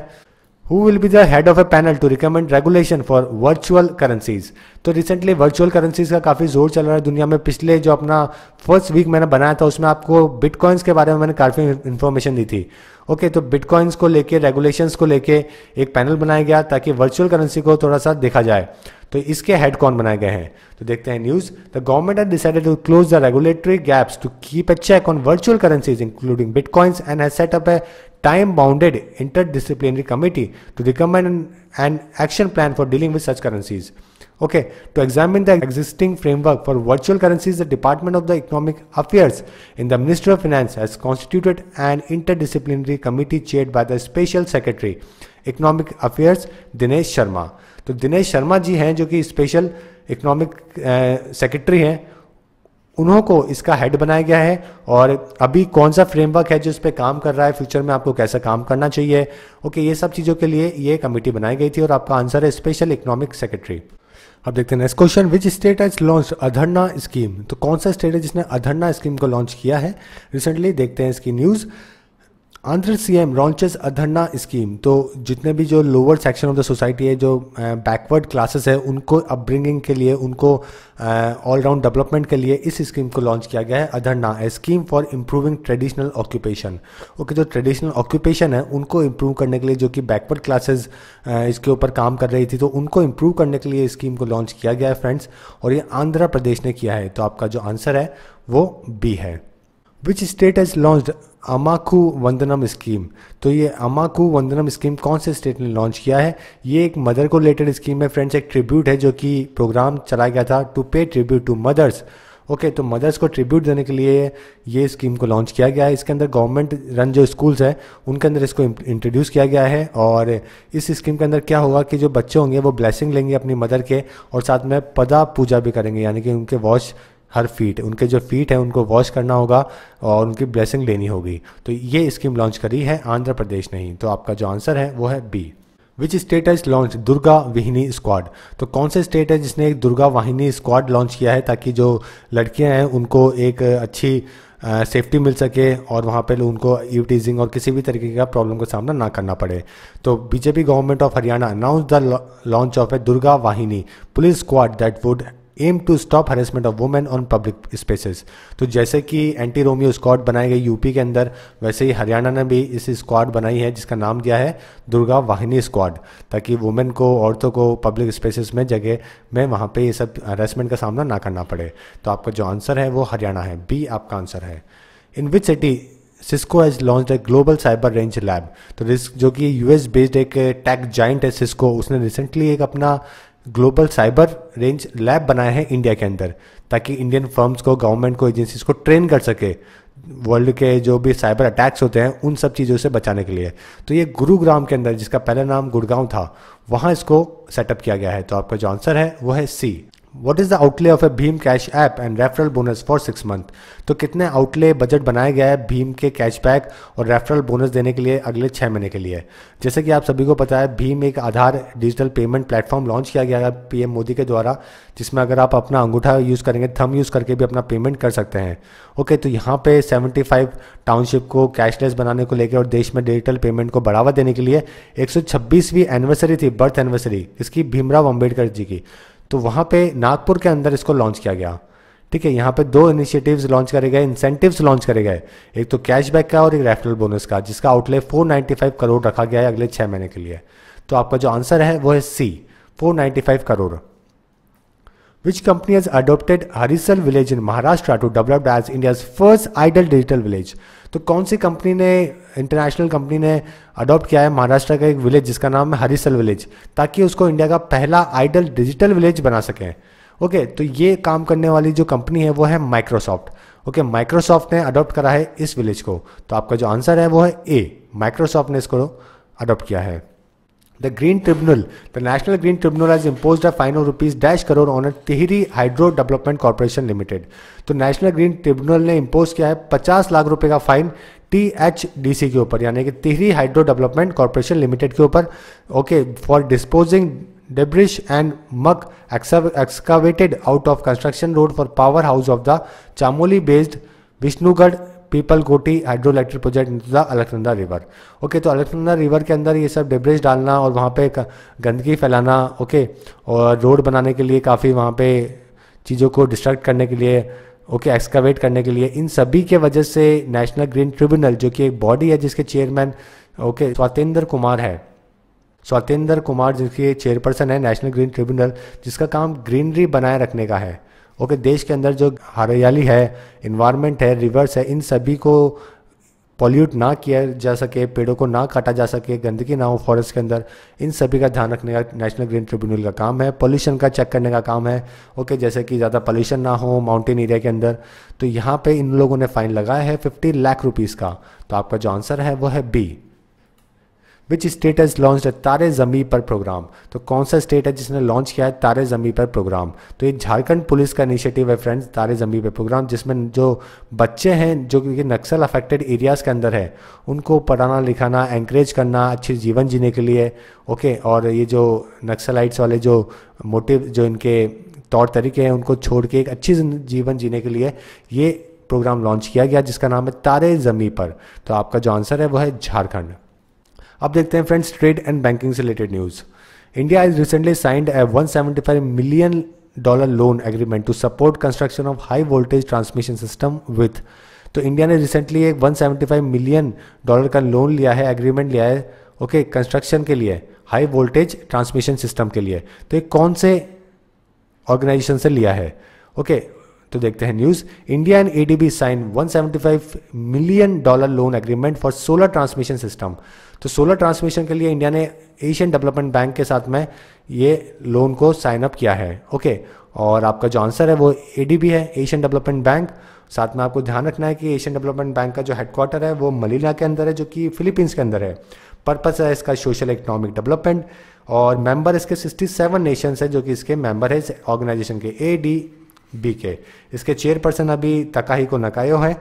Who will be the head of a panel to recommend regulation for virtual currencies तो recently virtual currencies का काफ़ी ज़ोर चल रहा है दुनिया में। पिछले जो अपना फ़र्स्ट वीक मैंने बनाया था उसमें आपको बिटकॉइंस के बारे में मैंने काफ़ी इन्फॉर्मेशन दी थी। ओके okay, तो बिटकॉइंस को लेके रेगुलेशंस को लेके एक पैनल बनाया गया ताकि वर्चुअल करेंसी को थोड़ा सा देखा जाए। तो इसके हेड कौन बनाए गए हैं? तो देखते हैं news the government has decided to close the regulatory gaps to keep a check on virtual currencies including bitcoins and set up time bounded interdisciplinary committee to recommend an, an action plan for dealing with such currencies. Okay, to examine the existing framework for virtual currencies, the Department of the Economic Affairs in the Ministry of Finance has constituted an interdisciplinary committee chaired by the Special Secretary, Economic Affairs, Dinesh Sharma. तो दिनेश शर्मा जी हैं जो कि special economic secretary हैं उन्हों को इसका head बनाया गया है और अभी कौन सा फ्रेमवर्क है जो इस पर काम कर रहा है? फ्यूचर में आपको कैसा काम करना चाहिए? ओके ये सब चीज़ों के लिए ये कमेटी बनाई गई थी और आपका आंसर है स्पेशल इकोनॉमिक सेक्रेटरी अब देखते हैं next question which state has launch Adarana scheme तो कौन सा स्टेट है जिसने अधरना स्कीम को लॉन्च किया है? रिसेंटली देखते हैं इसकी news Andhra CM launches Adarana scheme तो जितने भी जो lower section of the society है, जो बैकवर्ड क्लासेस है, उनको अपब्रिंगिंग के लिए, उनको ऑल राउंड डेवलपमेंट के लिए इस स्कीम को लॉन्च किया गया है Adarana a scheme for improving traditional occupation okay जो ट्रेडिशनल ऑक्यूपेशन है, उनको इम्प्रूव करने के लिए, जो कि बैकवर्ड क्लासेज इसके ऊपर काम कर रही थी तो उनको इम्प्रूव करने के लिए स्कीम को लॉन्च किया गया है फ्रेंड्स और ये आंध्र प्रदेश ने किया है तो आपका जो आंसर है, वो बी है। Which state has launch Ammaku Vandanam scheme तो ये अमाकू वंदनम स्कीम कौन से स्टेट ने लॉन्च किया है? ये एक मदर को रिलेटेड स्कीम है फ्रेंड्स एक ट्रिब्यूट है जो कि प्रोग्राम चलाया गया था to pay tribute to mothers okay okay, तो मदर्स को ट्रिब्यूट देने के लिए ये स्कीम को लॉन्च किया गया है। इसके अंदर गवर्नमेंट रन जो स्कूल्स हैं उनके अंदर इसको इंट्रोड्यूस किया गया है और इस स्कीम के अंदर क्या होगा कि जो बच्चे होंगे वो ब्लेसिंग लेंगे अपनी मदर के और साथ में पदा पूजा भी करेंगे यानी कि उनके वॉश हर फीट उनके जो फीट है, उनको वॉश करना होगा और उनकी ब्लेसिंग लेनी होगी। तो ये स्कीम लॉन्च करी है, आंध्र प्रदेश ने ही। तो आपका जो आंसर है, वो है B which state has launch Durga Vahini squad तो कौन से स्टेट है जिसने एक दुर्गा वाहिनी स्क्वाड लॉन्च किया है, ताकि जो लड़कियाँ हैं, उनको एक अच्छी सेफ्टी मिल सके और वहाँ पे उनको यूटीजिंग और किसी भी तरीके का प्रॉब्लम का सामना ना करना पड़े। तो BJP government of Haryana announce the launch of a Durga Vahini police squad that would aim to stop harassment of women on public spaces तो जैसे कि एंटी रोमियो स्क्वाड बनाई गई यूपी के अंदर, वैसे ही हरियाणा ने भी इस स्क्वाड बनाई है, जिसका नाम दिया है दुर्गा वाहिनी स्क्वाड ताकि वुमेन को, औरतों को पब्लिक स्पेसेस में, जगह में वहाँ पे ये सब हरेसमेंट का सामना ना करना पड़े। तो आपका जो आंसर है वो हरियाणा है। बी आपका आंसर है। In which city Cisco has launch a global cyber range lab तो जो कि यूएस बेस्ड एक टैक जाइंट है सिस्को उसने रिसेंटली एक अपना ग्लोबल साइबर रेंज लैब बनाए हैं इंडिया के अंदर, ताकि इंडियन फर्म्स को, गवर्नमेंट को, एजेंसीज को ट्रेन कर सके वर्ल्ड के जो भी साइबर अटैक्स होते हैं, उन सब चीज़ों से बचाने के लिए। तो ये गुरुग्राम के अंदर, जिसका पहला नाम गुड़गांव था, वहाँ इसको सेटअप किया गया है। तो आपका जो आंसर है, वो है C. What is the outlay of a Bhim cash app and referral bonus for six month तो कितने आउटले बजट बनाया गया है भीम के कैशबैक और रेफरल बोनस देने के लिए अगले छः महीने के लिए? जैसे कि आप सभी को पता है भीम एक Aadhaar digital payment platform launch किया गया है पीएम मोदी के द्वारा, जिसमें अगर आप अपना अंगूठा यूज़ करेंगे थम यूज़ करके भी अपना पेमेंट कर सकते हैं। ओके तो यहाँ पे 75 टाउनशिप को कैशलेस बनाने को लेकर और देश में डिजिटल पेमेंट को बढ़ावा देने के लिए 126वीं एनिवर्सरी थी बर्थ एनिवर्सरी इसकी भीमराव अंबेडकर जी की। तो वहाँ पे नागपुर के अंदर इसको लॉन्च किया गया। ठीक है, यहाँ पे दो इनिशिएटिव्स लॉन्च करे गए इंसेंटिव्स लॉन्च करे गए। एक तो कैशबैक का और एक रेफरल बोनस का, जिसका आउटले 495 करोड़ रखा गया है अगले छः महीने के लिए। तो आपका जो आंसर है, वो है सी 495 crore which company has adopted Harisal village in Maharashtra to develop as India's first idle digital village? तो कौन सी कंपनी ने इंटरनेशनल कंपनी ने अडॉप्ट किया है? महाराष्ट्र का एक विलेज जिसका नाम है हरिसल विलेज ताकि उसको इंडिया का पहला आइडल डिजिटल विलेज बना सकें। ओके तो ये काम करने वाली जो कंपनी है, वो है माइक्रोसॉफ्ट ओके माइक्रोसॉफ्ट ने अडॉप्ट करा है इस विलेज को। तो आपका जो आंसर है, वो है ए माइक्रोसॉफ्ट ने इसको अडॉप्ट किया है। The Green Tribunal, the National Green Tribunal has imposed a fine of rupees dash crore on a Tihri Hydro Development Corporation तो नेशनल ग्रीन ट्रिब्यूनल ने इम्पोज किया है 50 लाख रुपए का fine T H D C के ऊपर यानी कि Tehri hydro development corporation limited के ऊपर okay for disposing debris and muck excavated out of construction road for power house of the Chamoli based Vishnugad Pipalkoti hydro electric project in the Alaknanda river okay तो Alaknanda river के अंदर ये सब डिब्रेज डालना और वहाँ पे गंदगी फैलाना ओके और रोड बनाने के लिए काफ़ी वहाँ पे चीज़ों को डिस्ट्रक्ट करने के लिए ओके एक्सकावेट करने के लिए, इन सभी के वजह से नेशनल ग्रीन ट्रिब्यूनल जो कि एक बॉडी है जिसके चेयरमैन ओके स्वातेंद्र कुमार है। स्वातेंद्र कुमार जिसकी चेयरपर्सन है नेशनल ग्रीन ट्रिब्यूनल जिसका काम ग्रीनरी बनाए रखने का है। ओके, देश के अंदर जो हरियाली है इन्वायरमेंट है रिवर्स है, इन सभी को पॉल्यूट ना किया जा सके, पेड़ों को ना काटा जा सके, गंदगी ना हो फॉरेस्ट के अंदर, इन सभी का ध्यान रखने का नेशनल ग्रीन ट्रिब्यूनल का काम है। पोल्यूशन का चेक करने का काम है। ओके, जैसे कि ज़्यादा पोल्यूशन ना हो माउंटेन एरिया के अंदर तो यहाँ पे इन लोगों ने फाइन लगाया है फिफ्टी लाख रुपीज़ का। तो आपका जो आंसर है, वो है B which state has launch Taare Zameen Par programme तो कौन सा स्टेट है जिसने लॉन्च किया है तारे जमी पर प्रोग्राम तो ये झारखंड पुलिस का इनिशिएटिव है फ्रेंड्स तारे जमी पर प्रोग्राम जिसमें जो बच्चे हैं, जो कि नक्सल अफेक्टेड एरियाज़ के अंदर है, उनको पढ़ाना, लिखाना एंकरेज करना, अच्छे जीवन जीने के लिए ओके और ये जो नक्सलाइट्स वाले जो मोटिव जो इनके तौर तरीके हैं, उनको छोड़ के एक अच्छी जीवन जीने के लिए ये प्रोग्राम लॉन्च किया गया, जिसका नाम है तारे जमी पर तो आपका जो आंसर है, वो है झारखंड अब देखते हैं फ्रेंड्स ट्रेड एंड बैंकिंग से related news India is recently signed a 175 million dollar loan agreement to support construction of high voltage transmission system with तो इंडिया ने रिसेंटली एक 175 मिलियन डॉलर का लोन लिया है एग्रीमेंट लिया है ओके okay, कंस्ट्रक्शन के लिए हाई वोल्टेज ट्रांसमिशन सिस्टम के लिए. तो ये कौन से ऑर्गेनाइजेशन से लिया है? ओके okay, तो देखते हैं news India and ADB sign 175 million dollar loan agreement for solar transmission system तो सोलर ट्रांसमिशन के लिए इंडिया ने एशियन डेवलपमेंट बैंक के साथ में ये लोन को साइन अप किया है. ओके और आपका जो आंसर है वो एडीबी है एशियन डेवलपमेंट बैंक साथ में आपको ध्यान रखना है कि एशियन डेवलपमेंट बैंक का जो हेडक्वार्टर है वो मलीला के अंदर है, जो कि फिलीपींस के अंदर है. पर्पस है इसका सोशल इकोनॉमिक डेवलपमेंट और मेंबर इसके 67 नेशंस है, जो कि इसके मेंबर है इस ऑर्गेनाइजेशन के ए डी बी के इसके चेयरपर्सन अभी तकाही को नकायो है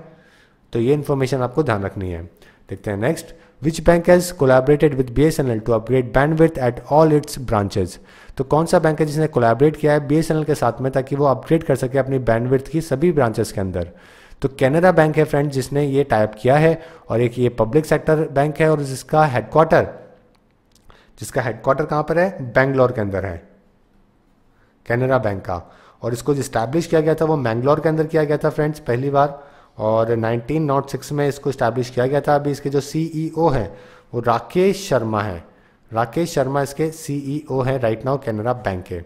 तो ये इन्फॉर्मेशन आपको ध्यान रखनी है। देखते हैं next which bank has collaborated with B S N L to upgrade bandwidth at all its branches तो कौन सा बैंक है जिसने कोलैबोरेट किया है बी एस एन एल के साथ में ताकि वो अपग्रेड कर सके अपनी बैंडविथ की सभी ब्रांचेस के अंदर? तो कैनरा बैंक है फ्रेंड जिसने ये टाइप किया है, और एक ये पब्लिक सेक्टर बैंक है, और जिसका हेडक्वार्टर जिसका हेडक्वार्टर कहाँ पर है? बेंगलोर के अंदर है। कैनरा बैंक का। और इसको जो स्टैब्लिश किया गया था, वो मैंगलोर के अंदर किया गया था फ्रेंड्स पहली बार। और 1906 में इसको स्टैब्लिश किया गया था। अभी इसके जो सीईओ हैं, वो राकेश शर्मा है। राकेश शर्मा इसके सीईओ है राइट नाउ कैनरा बैंक के।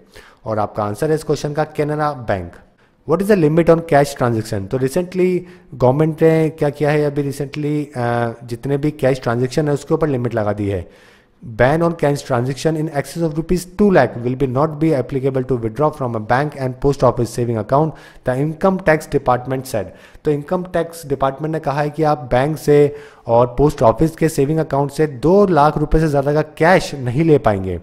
और आपका आंसर है इस क्वेश्चन का Canara bank what is the limit on cash transaction तो रिसेंटली गवर्नमेंट ने क्या किया है? अभी रिसेंटली जितने भी कैश ट्रांजेक्शन है, उसके ऊपर लिमिट लगा दी है। Ban on cash transaction in excess of rupees 2 lakh will be not be applicable to withdraw from a bank and post office saving account the income tax department said तो income tax department ने कहा है कि आप bank से और post office के saving account से दो लाख रुपए से ज़्यादा का कैश नहीं ले पाएँगे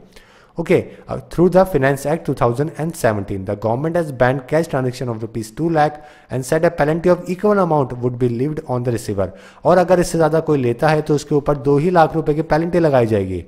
Okay, uh, through the Finance Act 2017, the government has banned cash transaction of rupees 2 lakh and said a penalty of equal amount would be levied on the receiver. और अगर इससे ज़्यादा कोई लेता है तो उसके ऊपर दो ही लाख रुपए की पेनल्टी लगाई जाएगी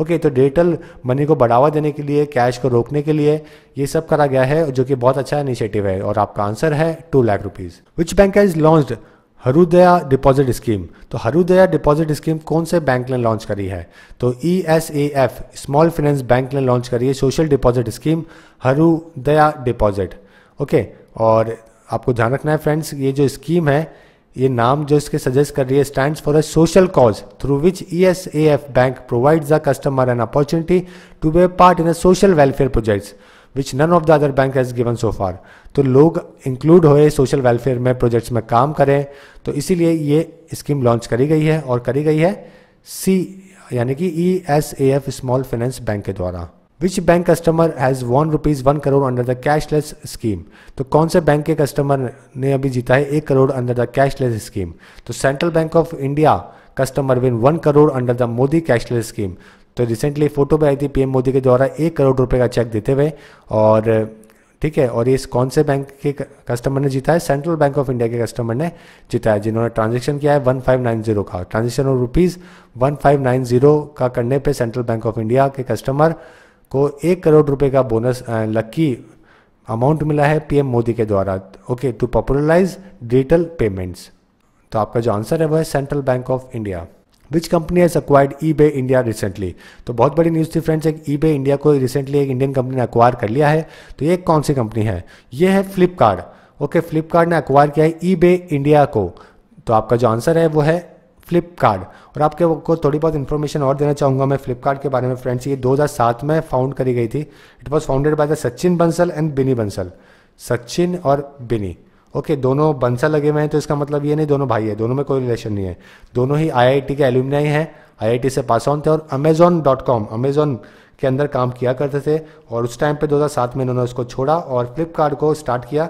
ओके okay, तो डिजिटल मनी को बढ़ावा देने के लिए कैश को रोकने के लिए ये सब करा गया है जो कि बहुत अच्छा इनिशिएटिव है और आपका आंसर है two lakh rupees which bank has launched Hrudaya deposit scheme तो हरुदया डिपॉजिट स्कीम कौन से बैंक ने लॉन्च करी है? तो E S A F small finance bank ने लॉन्च करी है social deposit scheme Hrudaya deposit okay और आपको ध्यान रखना है फ्रेंड्स ये जो स्कीम है, ये नाम जो इसके सजेस्ट कर रही है stand for a social cause through which E S A F bank provides the customer an opportunity to be part in a social welfare projects which none of the other bank has given so far तो लोग include हुए social welfare में projects में काम करें। तो इसीलिए ये स्कीम लॉन्च करी गई है और करी गई है सी यानी कि E S A F small finance bank के द्वारा। Which bank customer has one rupees one crore under the cashless scheme तो कौन से बैंक के कस्टमर ने अभी जीता है एक crore under the cashless scheme तो central bank of India customer win one crore under the Modi cashless scheme तो रिसेंटली फ़ोटो पे आई थी पीएम मोदी के द्वारा एक करोड़ रुपए का चेक देते हुए और ठीक है? और ये कौन से बैंक के कस्टमर ने जीता है? सेंट्रल बैंक ऑफ़ इंडिया के कस्टमर ने जीता है, जिन्होंने ट्रांजेक्शन किया है वन फाइव नाइन ज़ीरो का। Transaction of rupees one five nine zero का करने पे सेंट्रल बैंक ऑफ़ इंडिया के कस्टमर को एक करोड़ रुपए का बोनस लक्की अमाउंट मिला है पीएम मोदी के द्वारा। Okay to popularise digital payments तो आपका जो आंसर है, वो है central bank of India which company has acquired eBay India recently तो बहुत बड़ी न्यूज़ थी फ्रेंड्स एक ई बे इंडिया को रिसेंटली एक इंडियन कंपनी ने अक्वायर कर लिया है। तो ये कौन सी कंपनी है? ये है फ्लिपकार्ट ओके फ्लिपकार्ट ने अक्वायर किया है ई बे इंडिया को। तो आपका जो आंसर है, वो है फ्लिपकार्ट और आपके को थोड़ी बहुत इन्फॉर्मेशन और देना चाहूँगा मैं फ्लिपकार्ट के बारे में फ्रेंड्स ये 2007 में फाउंड करी गई थी। It was founded by the Sachin Bansal and Binny Bansal Sachin और बिनी ओके दोनों बंसा लगे हुए हैं तो इसका मतलब ये नहीं, दोनों भाई है, दोनों में कोई रिलेशन नहीं है। दोनों ही आईआईटी के एल्यूमिनाई हैं आईआईटी से पास ऑन थे और अमेजोन डॉट कॉम अमेजोन के अंदर काम किया करते थे और उस टाइम पे 2007 में इन्होंने उसको छोड़ा और फ्लिपकार्ट को स्टार्ट किया।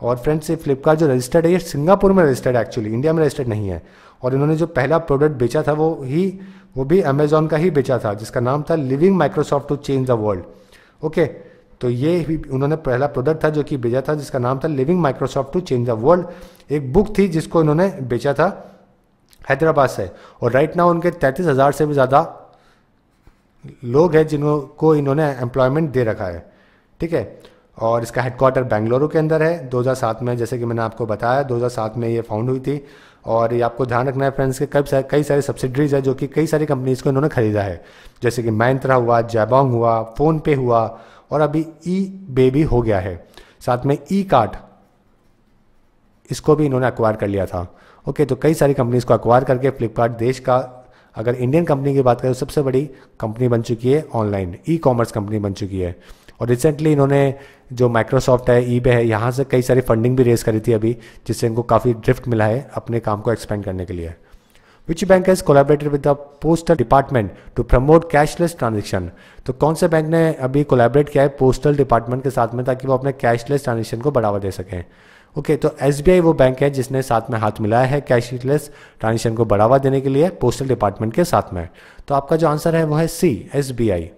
और फ्रेंड्स ये फ्लिपकार्ट जो रजिस्टर्ड है, ये सिंगापुर में रजिस्टर्ड है एक्चुअली इंडिया में रजिस्टर्ड नहीं है। और इन्होंने जो पहला प्रोडक्ट बेचा था, वो ही, वो भी अमेजोन का ही बेचा था, जिसका नाम था leaving Microsoft to change the world okay तो ये भी उन्होंने पहला प्रोडक्ट था जो कि भेजा था, जिसका नाम था leaving Microsoft to change the world एक बुक थी जिसको इन्होंने बेचा था, हैदराबाद से। और राइट नाउ उनके तैंतीस हज़ार से भी ज़्यादा लोग हैं जिनको इन्होंने एम्प्लॉयमेंट दे रखा है। ठीक है? और इसका हेडक्वार्टर बेंगलुरु के अंदर है। 2007 में, जैसे कि मैंने आपको बताया 2007 में ये फाउंड हुई थी। और ये आपको ध्यान रखना है फ्रेंड्स के कई सारे कई सारे सब्सिडरीज है जो कि कई सारी कंपनीज़ को इन्होंने खरीदा है। जैसे कि मैंत्रा हुआ जैबोंग हुआ फ़ोन पे हुआ और अभी ई बेबी हो गया है। साथ में ई कार्ट इसको भी इन्होंने अक्वायर कर लिया था। ओके तो कई सारी कंपनीज़ को अक्वायर करके फ्लिपकार्ट देश का, अगर इंडियन कंपनी की बात करें तो सबसे बड़ी कंपनी बन चुकी है ऑनलाइन ई कॉमर्स कंपनी बन चुकी है। और रिसेंटली इन्होंने जो माइक्रोसॉफ्ट है ई है, यहाँ से कई सारी फंडिंग भी रेज करी थी अभी, जिससे इनको काफ़ी ड्रिफ्ट मिला है अपने काम को एक्सपेंड करने के लिए। Which bank has collaborated with the postal department to promote cashless transaction तो कौन से बैंक ने अभी कोलैबोरेट किया है पोस्टल डिपार्टमेंट के साथ में ताकि वो अपने कैशलेस ट्रांजेक्शन को बढ़ावा दे सकें? ओके okay, तो एसबीआई वो बैंक है जिसने साथ में हाथ मिलाया है कैशलेस ट्रांजेक्शन को बढ़ावा देने के लिए पोस्टल डिपार्टमेंट के साथ में। तो आपका जो आंसर है वो है C S B I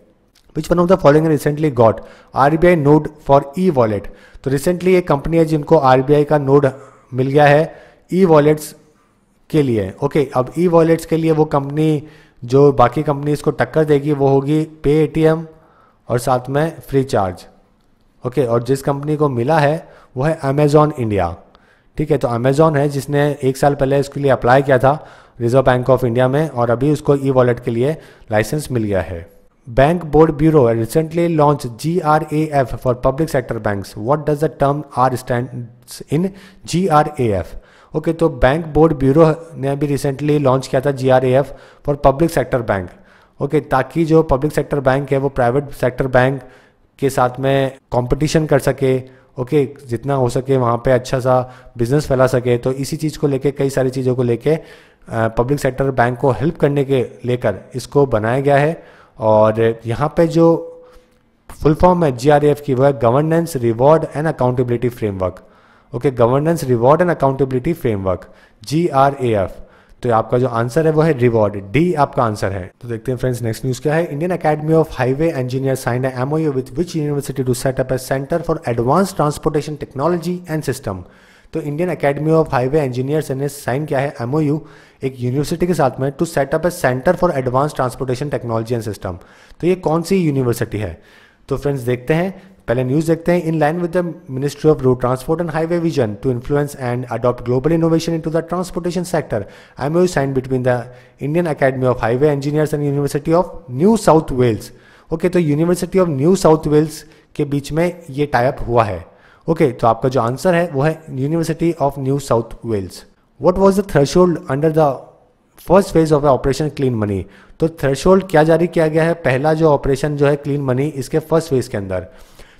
which one of the following recently got R B I nod for e wallet तो रिसेंटली एक कंपनी है जिनको आर बी आई का नोड मिल गया है ई वॉलेट्स के लिए। ओके अब ई वॉलेट्स के लिए वो कंपनी जो बाकी कंपनी इसको टक्कर देगी, वो होगी पे एटीएम और साथ में फ्री चार्ज ओके और जिस कंपनी को मिला है, वो है अमेजॉन इंडिया ठीक है तो अमेजॉन है जिसने एक साल पहले इसके लिए अप्लाई किया था रिज़र्व बैंक ऑफ़ इंडिया में और अभी उसको ई वॉलेट के लिए लाइसेंस मिल गया है। Bank board bureau recently launch G R A F for public sector banks what does the term R stand in G R A F okay तो बैंक बोर्ड ब्यूरो ने अभी recently launch किया था G R A F for public sector bank okay ताकि जो public sector bank है वो private sector bank के साथ में कंपटीशन कर सके ओके okay, जितना हो सके वहाँ पे अच्छा सा बिज़नेस फैला सके तो इसी चीज़ को लेके कई सारी चीज़ों को लेके पब्लिक सेक्टर बैंक को हेल्प करने के लेकर इसको बनाया गया है। और यहाँ पे जो फुल फॉर्म है जी की वो है governance reward and accountability framework okay governance reward and accountability framework G R A F तो आपका जो आंसर है वो है रिवॉर्ड डी आपका आंसर है. तो देखते हैं फ्रेंड्स नेक्स्ट न्यूज़ क्या है? Indian academy of highway engineer sign MOU with which university to set up centre for advance transportation technology and system तो Indian academy of highway engineers ने sign किया है एमओयू एक यूनिवर्सिटी के साथ में to setup a centre for advance transportation technology and system तो ये कौन सी यूनिवर्सिटी है? तो फ्रेंड्स देखते हैं पहले न्यूज़ देखते हैं। In line with the ministry of road transport and highway vision to influence and adopt global innovation into the transportation sector MOU sign between the Indian academy of highway engineers and university of New South Wales okay तो university of New South Wales के बीच में ये type हुआ है। Okay okay, तो आपका जो आंसर है वो है university of New South Wales what was the threshold under the first phase of operation clean money तो थ्रेशोल्ड क्या जारी किया गया है? पहला जो ऑपरेशन जो है क्लीन मनी इसके फ़र्स्ट फ़ेज़ के अंदर।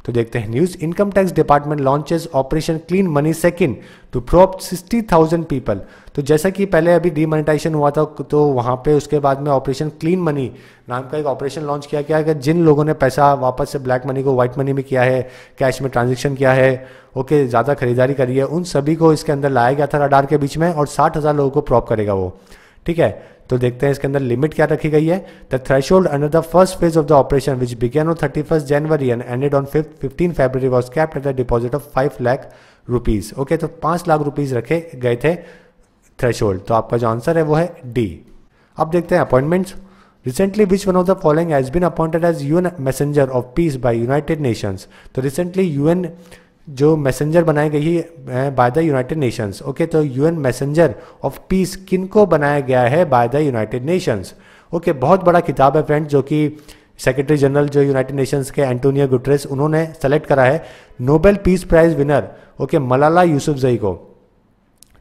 तो देखते हैं news income tax department launches operation clean money second to probe sixty thousand people तो जैसा कि पहले अभी डीमोनेटाइजेशन हुआ था तो वहाँ पे उसके बाद में ऑपरेशन क्लीन मनी नाम का एक ऑपरेशन लॉन्च किया गया है। जिन लोगों ने पैसा वापस से ब्लैक मनी को व्हाइट मनी में किया है कैश में ट्रांजेक्शन किया है, ओके, ज़्यादा खरीदारी करी है, उन सभी को इसके अंदर लाया गया था रडार के बीच में और साठ हज़ार लोगों को प्रॉप करेगा वो। ठीक है? तो देखते हैं इसके अंदर लिमिट क्या रखी गई है? The threshold under the first phase of the operation which began on thirty first January and ended on fifth fifteen February was kept at the deposit of five lakh rupees okay तो पाँच lakh rupees रखे गए थे threshold तो आपका जो answer है वो है डी अब देखते हैं appointments recently which one of the following has been appointed as UN messenger of peace by United Nations तो रिसेंटली यूएन जो मैसेंजर बनाई गई है by the United Nations okay तो यूएन मैसेंजर ऑफ़ पीस किन को बनाया गया है? By the United Nations okay बहुत बड़ा किताब है फ्रेंड जो कि सेक्रेटरी जनरल जो यूनाइटेड नेशंस के एंटोनियो गुटरेस उन्होंने सेलेक्ट करा है. Nobel peace prize winner okay Malala Yousafzai को.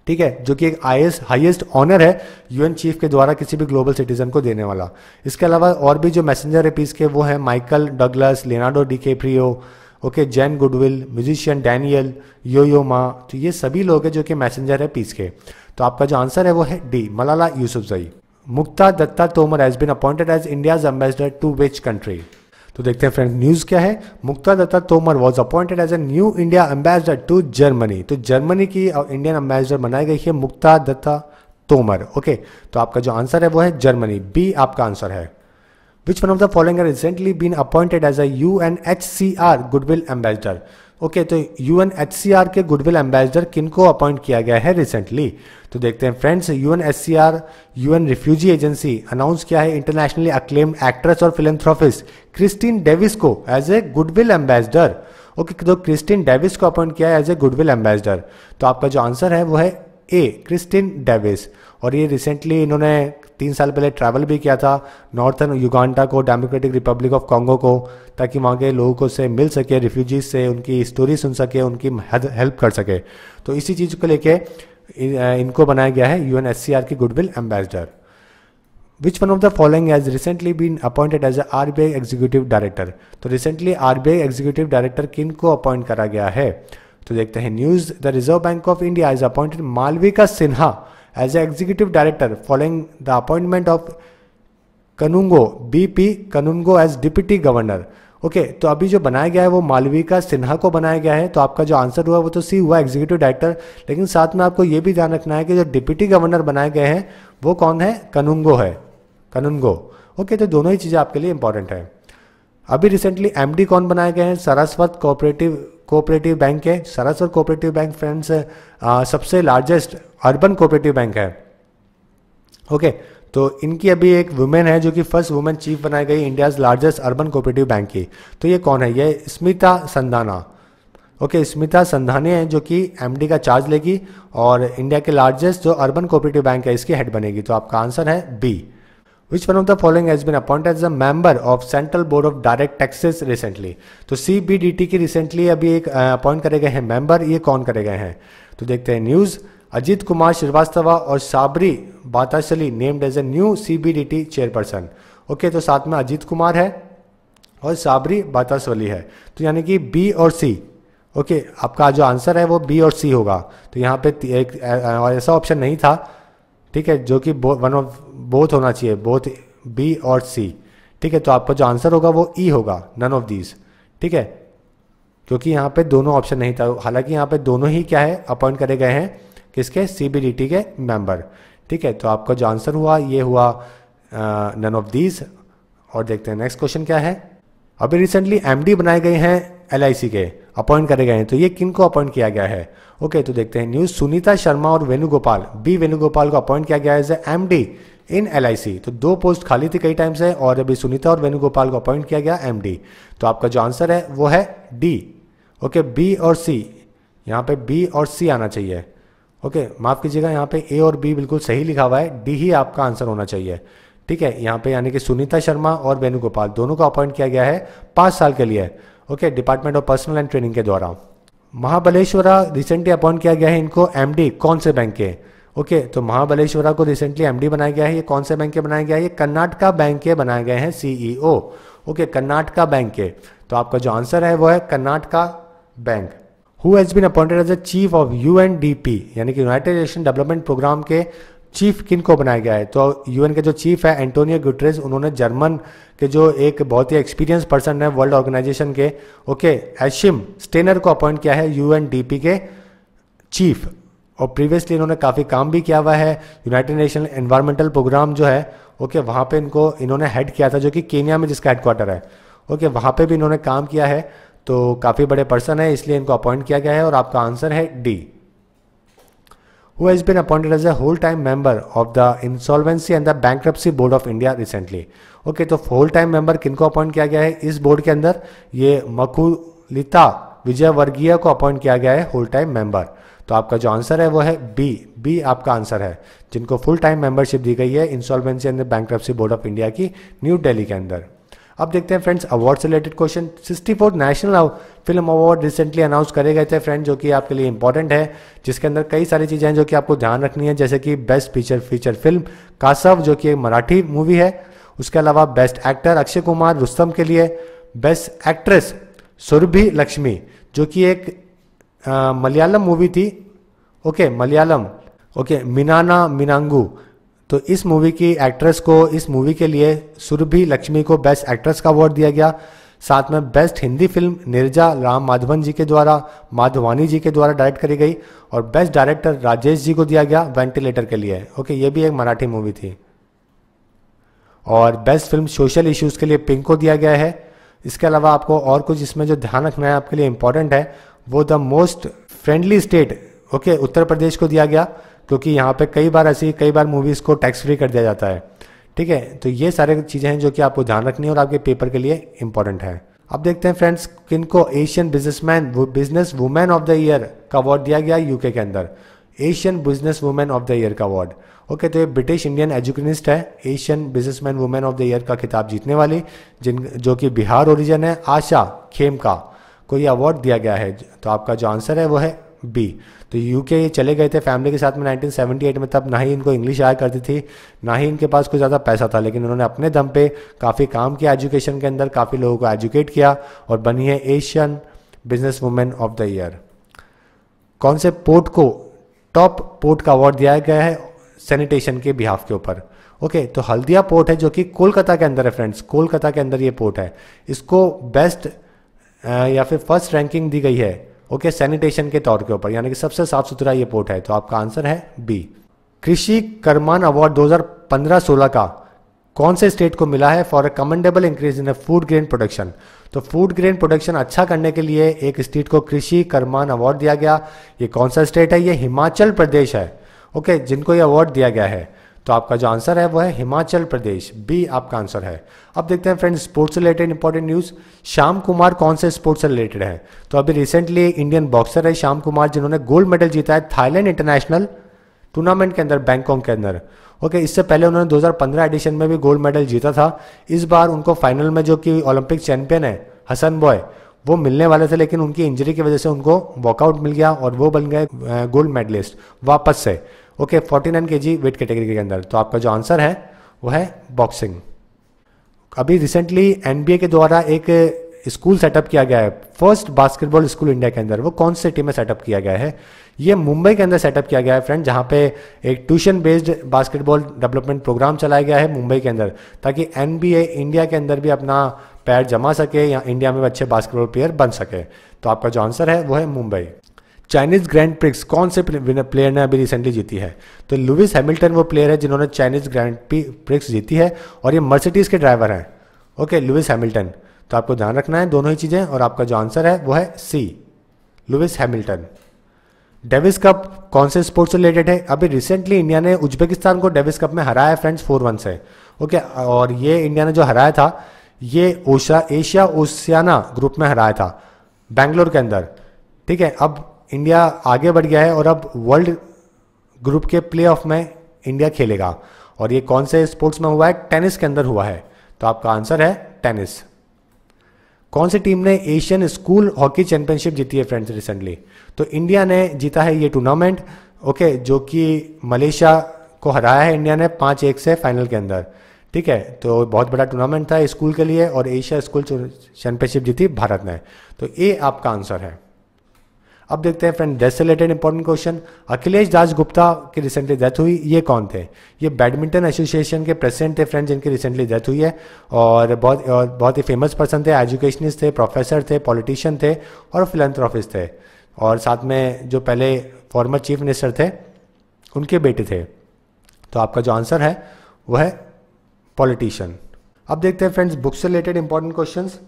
ठीक है? जो कि एक आईएस हाईएस्ट ऑनर है यूएन चीफ के द्वारा किसी भी ग्लोबल सिटीजन को देने वाला. इसके अलावा और भी जो मैसेंजर है पीस के, वो है Michael Douglas Leonardo DiCaprio okay, Jane Goodall, musician Daniel Yo Yo Ma तो ये सभी लोग हैं जो कि मैसेंजर है पीस के। तो आपका जो आंसर है वो है D, Malala Yousafzai Mukta Dutta Tomar has been appointed as India's ambassador to which country तो देखते हैं फ्रेंड न्यूज़ क्या है? Mukta Dutta Tomar was appointed as a new India ambassador to Germany तो जर्मनी की इंडियन एम्बेसडर बनाई गई है मुक्ता दत्ता तोमर। ओके तो आपका जो आंसर है वो है जर्मनी बी आपका आंसर है। Which one of the following has recently been appointed as a UNHCR Goodwill Ambassador? Okay okay, तो यूएनएचसीआर के गुडविल एम्बेसडर किनको अपॉइंट किया गया है रिसेंटली तो देखते हैं friends UNHCR UN refugee agency announce किया है इंटरनेशनली अक्लेम्ड एक्ट्रेस और फिलेंथ्रोफिस्ट क्रिस्टीन डेविस को as a goodwill ambassador okay तो क्रिस्टीन डेविस को अपॉइंट किया है एज ए गुडविल एम्बेसडर तो आपका जो आंसर है वो है ए क्रिस्टीन डेविस और ये रिसेंटली इन्होंने तीन साल पहले ट्रैवल भी किया था नॉर्थन युगांडा को डेमोक्रेटिक रिपब्लिक ऑफ़ कॉन्गो को, ताकि वहाँ के लोगों से मिल सके रिफ्यूजीज से उनकी स्टोरी सुन सके, उनकी हेल्प कर सके। तो इसी चीज़ को लेके इनको बनाया गया है यू एन की goodwill ambassador which one of the following has recently been appointed as R B I executive director तो recently R B I executive director किन को अपॉइंट करा गया है? तो देखते हैं news the reserve bank of India is appointed Malvika Sinha as executive director following the appointment of Kanungo BP Kanungo as deputy governor okay तो अभी जो बनाया गया है वो मालविका सिन्हा को बनाया गया है तो आपका जो आंसर हुआ वो तो सी हुआ एग्जीक्यूटिव डायरेक्टर लेकिन साथ में आपको ये भी ध्यान रखना है कि जो डिप्टी गवर्नर बनाए गए हैं वो कौन है? कनुंगो है कनुंगो ओके okay, तो दोनों ही चीज़ें आपके लिए इंपॉर्टेंट है। अभी रिसेंटली एमडी कौन बनाए गए हैं? सरस्वत कोऑपरेटिव कोऑपरेटिव बैंक है। सरस्वत कोऑपरेटिव बैंक फ्रेंड्स सबसे लार्जेस्ट अर्बन कोऑपरेटिव बैंक है। ओके okay, तो इनकी अभी एक वुमेन है जो कि फ़र्स्ट वुमेन चीफ बनाई गई India's largest urban cooperative bank की। तो ये कौन है? ये स्मिता संधाना ओके okay, स्मिता संधाने हैं जो कि एमडी का चार्ज लेगी और इंडिया के लार्जेस्ट जो अर्बन कोऑपरेटिव बैंक है इसकी हेड बनेगी। तो आपका आंसर है B which one of the following has been appointed as a member of central board of direct taxes recently तो सी बी डी टी की रिसेंटली अभी एक अपॉइंट करे गए हैं। मेंबर ये कौन करे गए हैं? तो देखते हैं न्यूज़ अजीत कुमार श्रीवास्तवा और Sabari Bhattasali named as a new C B D T chairperson okay तो साथ में अजीत कुमार है और साबरी बातासवली है। तो यानी कि बी और सी ओके आपका जो आंसर है वो बी और सी होगा। तो यहाँ पे एक ऐसा ऑप्शन नहीं था। ठीक है, जो कि वन ऑफ़ बोथ होना चाहिए बोथ बी और सी ठीक है तो आपका जो आंसर होगा वो ई e होगा नन ऑफ़ दीज ठीक है, क्योंकि यहाँ पे दोनों ऑप्शन नहीं था। हालाँकि यहाँ पे दोनों ही क्या है अपॉइंट करे गए हैं, किसके? सीबीडीटी के मेंबर ठीक है तो आपका जो आंसर हुआ, ये हुआ नन ऑफ़ दीज और देखते हैं नेक्स्ट क्वेश्चन क्या है? अभी रिसेंटली एमडी बनाए गए हैं LIC के। अपॉइंट करे गए हैं। तो ये किन को अपॉइंट किया गया है? ओके तो देखते हैं। न्यूज़, सुनीता शर्मा और वेणुगोपाल। बी वेणुगोपाल को अपॉइंट किया गया है as M D in LIC तो दो पोस्ट खाली थी कई टाइम से, और अभी सुनीता और वेणुगोपाल को अपॉइंट किया गया एमडी तो आपका जो आंसर है, वो है डी ओके बी और सी यहाँ पे बी और सी आना चाहिए। ओके माफ़ कीजिएगा, यहाँ पे ए और बी बिल्कुल सही लिखा हुआ है। डी ही आपका आंसर होना चाहिए। ठीक है, यहाँ पे यानी कि सुनीता शर्मा और वेणुगोपाल दोनों को अपॉइंट किया गया है पाँच साल के लिए। Okay department of personnel and training के द्वारा। महाबलेश्वरा रिसेंटली अपॉइंट किया गया है इनको एमडी कौन से बैंक के? ओके तो महाबलेश्वरा को रिसेंटली एमडी बनाया गया है, ये कौन से बैंक के बनाया गया है? ये कर्नाटका बैंक के बनाए गए हैं सीईओ ओके कर्नाटका बैंक के। तो आपका जो आंसर है वो है Karnataka bank who has been appointed as a chief of UNDP यानी कि यूनाइटेड नेशन डेवलपमेंट प्रोग्राम के चीफ किन को बनाया गया है? तो यूएन के जो चीफ है एंटोनियो गुटरेस उन्होंने जर्मन के जो एक बहुत ही एक्सपीरियंस पर्सन है वर्ल्ड ऑर्गेनाइजेशन के ओके एशिम स्टेनर को अपॉइंट किया है यूएनडीपी के चीफ। और प्रीवियसली इन्होंने काफ़ी काम भी किया हुआ है यूनाइटेड नेशन एनवायरमेंटल प्रोग्राम जो है ओके वहाँ पे इनको, इन्होंने हेड किया था, जो कि केनिया में जिसका हेडक्वार्टर है। ओके वहाँ पे भी इन्होंने काम किया है तो काफ़ी बड़े पर्सन है, इसलिए इनको अपॉइंट किया गया है, और आपका आंसर है D who has been appointed as a whole time member of the insolvency and the bankruptcy board of india recently. Okay तो टाइम मेंबर किनको अपॉइंट किया गया है? इस बोर्ड के अंदर ये मकुलिता विजय वर्गीय को अपॉइंट किया गया है होल टाइम मेंबर तो आपका जो आंसर है वो है बी बी आपका आंसर है, जिनको फुल टाइम मेंबरशिप दी गई है insolvency and bank board of India की न्यू दिल्ली के अंदर। अब देखते हैं फ्रेंड्स अवार्ड से related question 64 national film award recently announce करे गए थे फ्रेंड जो कि आपके लिए इंपॉर्टेंट है, जिसके अंदर कई सारी चीज़ें हैं जो कि आपको ध्यान रखनी है, जैसे कि बेस्ट फीचर फीचर फ़िल्म कासव, जो कि एक मराठी मूवी है। उसके अलावा बेस्ट एक्टर अक्षय कुमार रुस्तम के लिए बेस्ट एक्ट्रेस सुरभि लक्ष्मी, जो कि एक मलयालम मूवी थी। ओके मलयालम। ओके मिनाना मिनांगू। तो इस मूवी की एक्ट्रेस को, इस मूवी के लिए सुरभि लक्ष्मी को बेस्ट एक्ट्रेस का अवार्ड दिया गया। साथ में बेस्ट हिंदी फ़िल्म निर्जा राम माधवन जी के द्वारा, माधवानी जी के द्वारा डायरेक्ट करी गई और बेस्ट डायरेक्टर राजेश जी को दिया गया वेंटिलेटर के लिए। ओके ये भी एक मराठी मूवी थी। और बेस्ट फ़िल्म सोशल इश्यूज़ के लिए पिंक को दिया गया है। इसके अलावा आपको और कुछ इसमें जो ध्यान रखना है, आपके लिए इंपॉर्टेंट है, वो the most friendly state okay Uttar Pradesh को दिया गया। क्योंकि यहाँ पे कई बार ऐसी, कई बार मूवीज़ को टैक्स फ्री कर दिया जाता है। ठीक है? तो ये सारे चीज़ें हैं जो कि आपको ध्यान रखनी है और आपके पेपर के लिए इंपॉर्टेंट है। अब देखते हैं फ्रेंड्स किनको Asian businessman business women of the year का अवार्ड दिया गया यूके के अंदर। Asian business women of the year का अवार्ड ओके तो ये ब्रिटिश इंडियन एजुकेनिस्ट है। Asian businessman women of the year का खिताब जीतने वाली, जिन, जो कि बिहार ओरिजिन है, आशा खेम का। को ये अवार्ड दिया गया है। तो आपका जो आंसर है, वो है बी तो यूके चले गए थे फैमिली के साथ में 1978 में तब ना ही इनको इंग्लिश आया करती थी ना ही इनके पास कोई ज़्यादा पैसा था लेकिन उन्होंने अपने दम पे काफ़ी काम किया एजुकेशन के अंदर काफ़ी लोगों को एजुकेट किया और बनी है Asian business women of the year कौन से पोर्ट को टॉप पोर्ट का अवार्ड दिया गया है सैनिटेशन के बिहाफ के ऊपर? ओके okay, तो हल्दिया पोर्ट है जो कि कोलकाता के अंदर है फ्रेंड्स कोलकाता के अंदर ये पोर्ट है। इसको बेस्ट या फिर फ़र्स्ट रैंकिंग दी गई है ओके सैनिटेशन के तौर के ऊपर, यानी कि सबसे साफ़ सुथरा ये पोर्ट है तो आपका आंसर है बी कृषि कर्मान अवार्ड 2015-16 का, कौन से स्टेट को मिला है for a commendable increase in food grain production तो फ़ूड ग्रेन प्रोडक्शन अच्छा करने के लिए एक स्टेट को कृषि कर्मान अवार्ड दिया गया। ये कौन सा स्टेट है? ये हिमाचल प्रदेश है। ओके, जिनको ये अवार्ड दिया गया है। तो आपका जो आंसर है, वो है हिमाचल प्रदेश बी आपका आंसर है. अब देखते हैं friends sports related important news Shyam Kumar कौन से स्पोर्ट्स से रिलेटेड है? तो अभी रिसेंटली इंडियन बॉक्सर है श्याम कुमार, जिन्होंने गोल्ड मेडल जीता है थाईलैंड इंटरनेशनल टूर्नामेंट के अंदर बैंकॉक के अंदर. ओके इससे पहले उन्होंने 2015 एडिशन में भी गोल्ड मेडल जीता था. इस बार उनको फाइनल में जो कि ओलंपिक चैंपियन है हसन बॉय वो मिलने वाले थे, लेकिन उनकी इंजरी की वजह से उनको वॉकआउट मिल गया और वो बन गए गोल्ड मेडलिस्ट वापस से. ओके फोर्टी नाइन के जी वेट कैटेगरी के अंदर। तो आपका जो आंसर है, वो है बॉक्सिंग अभी रिसेंटली एनबीए के द्वारा एक स्कूल सेटअप किया गया है। फ़र्स्ट बास्केटबॉल स्कूल इंडिया के अंदर। वो कौन से सिटी में सेटअप किया गया है? ये मुंबई के अंदर सेटअप किया गया है फ्रेंड जहाँ पे एक tuition based basketball development program चलाया गया है मुंबई के अंदर। ताकि एनबीए इंडिया के अंदर भी अपना पैर जमा सके या इंडिया में अच्छे बास्केटबॉल प्लेयर बन सके। तो आपका जो आंसर है, वो है मुंबई चाइनीज़ ग्रैंड प्रिक्स कौन से प्लेयर ने अभी रिसेंटली जीती है? तो लुविस हैमिल्टन वो प्लेयर है जिन्होंने चाइनीज़ ग्रैंड प्रिक्स जीती है और ये मर्सिडीज के ड्राइवर हैं। ओके लुविस हैमिल्टन तो आपको ध्यान रखना है दोनों ही चीज़ें और आपका जो आंसर है वो है C Lewis Hamilton Davis Cup कौन से स्पोर्ट्स से रिलेटेड है? अभी रिसेंटली इंडिया ने उज्बेकिस्तान को डेविस कप में हराया फ्रेंड्स फोर वन से। ओके और ये इंडिया ने जो हराया था, ये ओशा एशिया ओशियाना ग्रुप में हराया था बैंगलोर के अंदर। ठीक है, अब इंडिया आगे बढ़ गया है और अब वर्ल्ड ग्रुप के प्ले ऑफ़ में इंडिया खेलेगा। और ये कौन से स्पोर्ट्स में हुआ है? टेनिस के अंदर हुआ है। तो आपका आंसर है टेनिस कौन सी टीम ने एशियन स्कूल हॉकी चैंपियनशिप जीती है फ्रेंड्स रिसेंटली तो इंडिया ने जीता है ये टूर्नामेंट ओके जो कि मलेशिया को हराया है। इंडिया ने पाँच एक से फाइनल के अंदर। ठीक है तो बहुत बड़ा टूर्नामेंट था स्कूल के लिए और एशिया स्कूल चैंपियनशिप जीती भारत ने। तो ये आपका आंसर है। अब देखते हैं फ्रेंड डेथ से related important question Akhilesh Das Gupta की रिसेंटली डेथ हुई, ये कौन थे? ये बैडमिंटन एसोसिएशन के प्रेसिडेंट थे फ्रेंड जिनकी रिसेंटली डेथ हुई है। और बहुत और बहुत ही फ़ेमस पर्सन थे एजुकेशनिस्ट थे प्रोफेसर थे पॉलिटिशियन थे और फिलेंथ्रोफिस्ट थे। और साथ में जो पहले फॉर्मर चीफ मिनिस्टर थे, उनके बेटे थे। तो आपका जो आंसर है, वो है पॉलिटिशियन अब देखते हैं फ्रेंड्स बुक से related important questions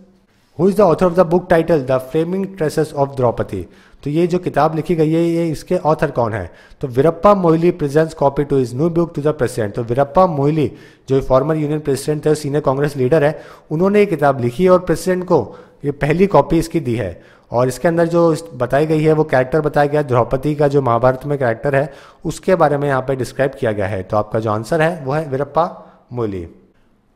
who is the author of the book title the framing traces of Draupadi तो ये जो किताब लिखी गई है, ये इसके ऑथर कौन है? तो Veerappa Moily presents copy to is new book to the president तो वीरप्पा मोहली, जो फॉर्मर यूनियन प्रेसिडेंट थे सीनियर कांग्रेस लीडर है, उन्होंने ये किताब लिखी है और प्रेसिडेंट को ये पहली कॉपी इसकी दी है। और इसके अंदर जो बताई गई है, वो कैरेक्टर बताया गया, द्रौपदी का जो महाभारत में कैरेक्टर है, उसके बारे में यहाँ पे डिस्क्राइब किया गया है। तो आपका जो आंसर है, वो है Veerappa Moily.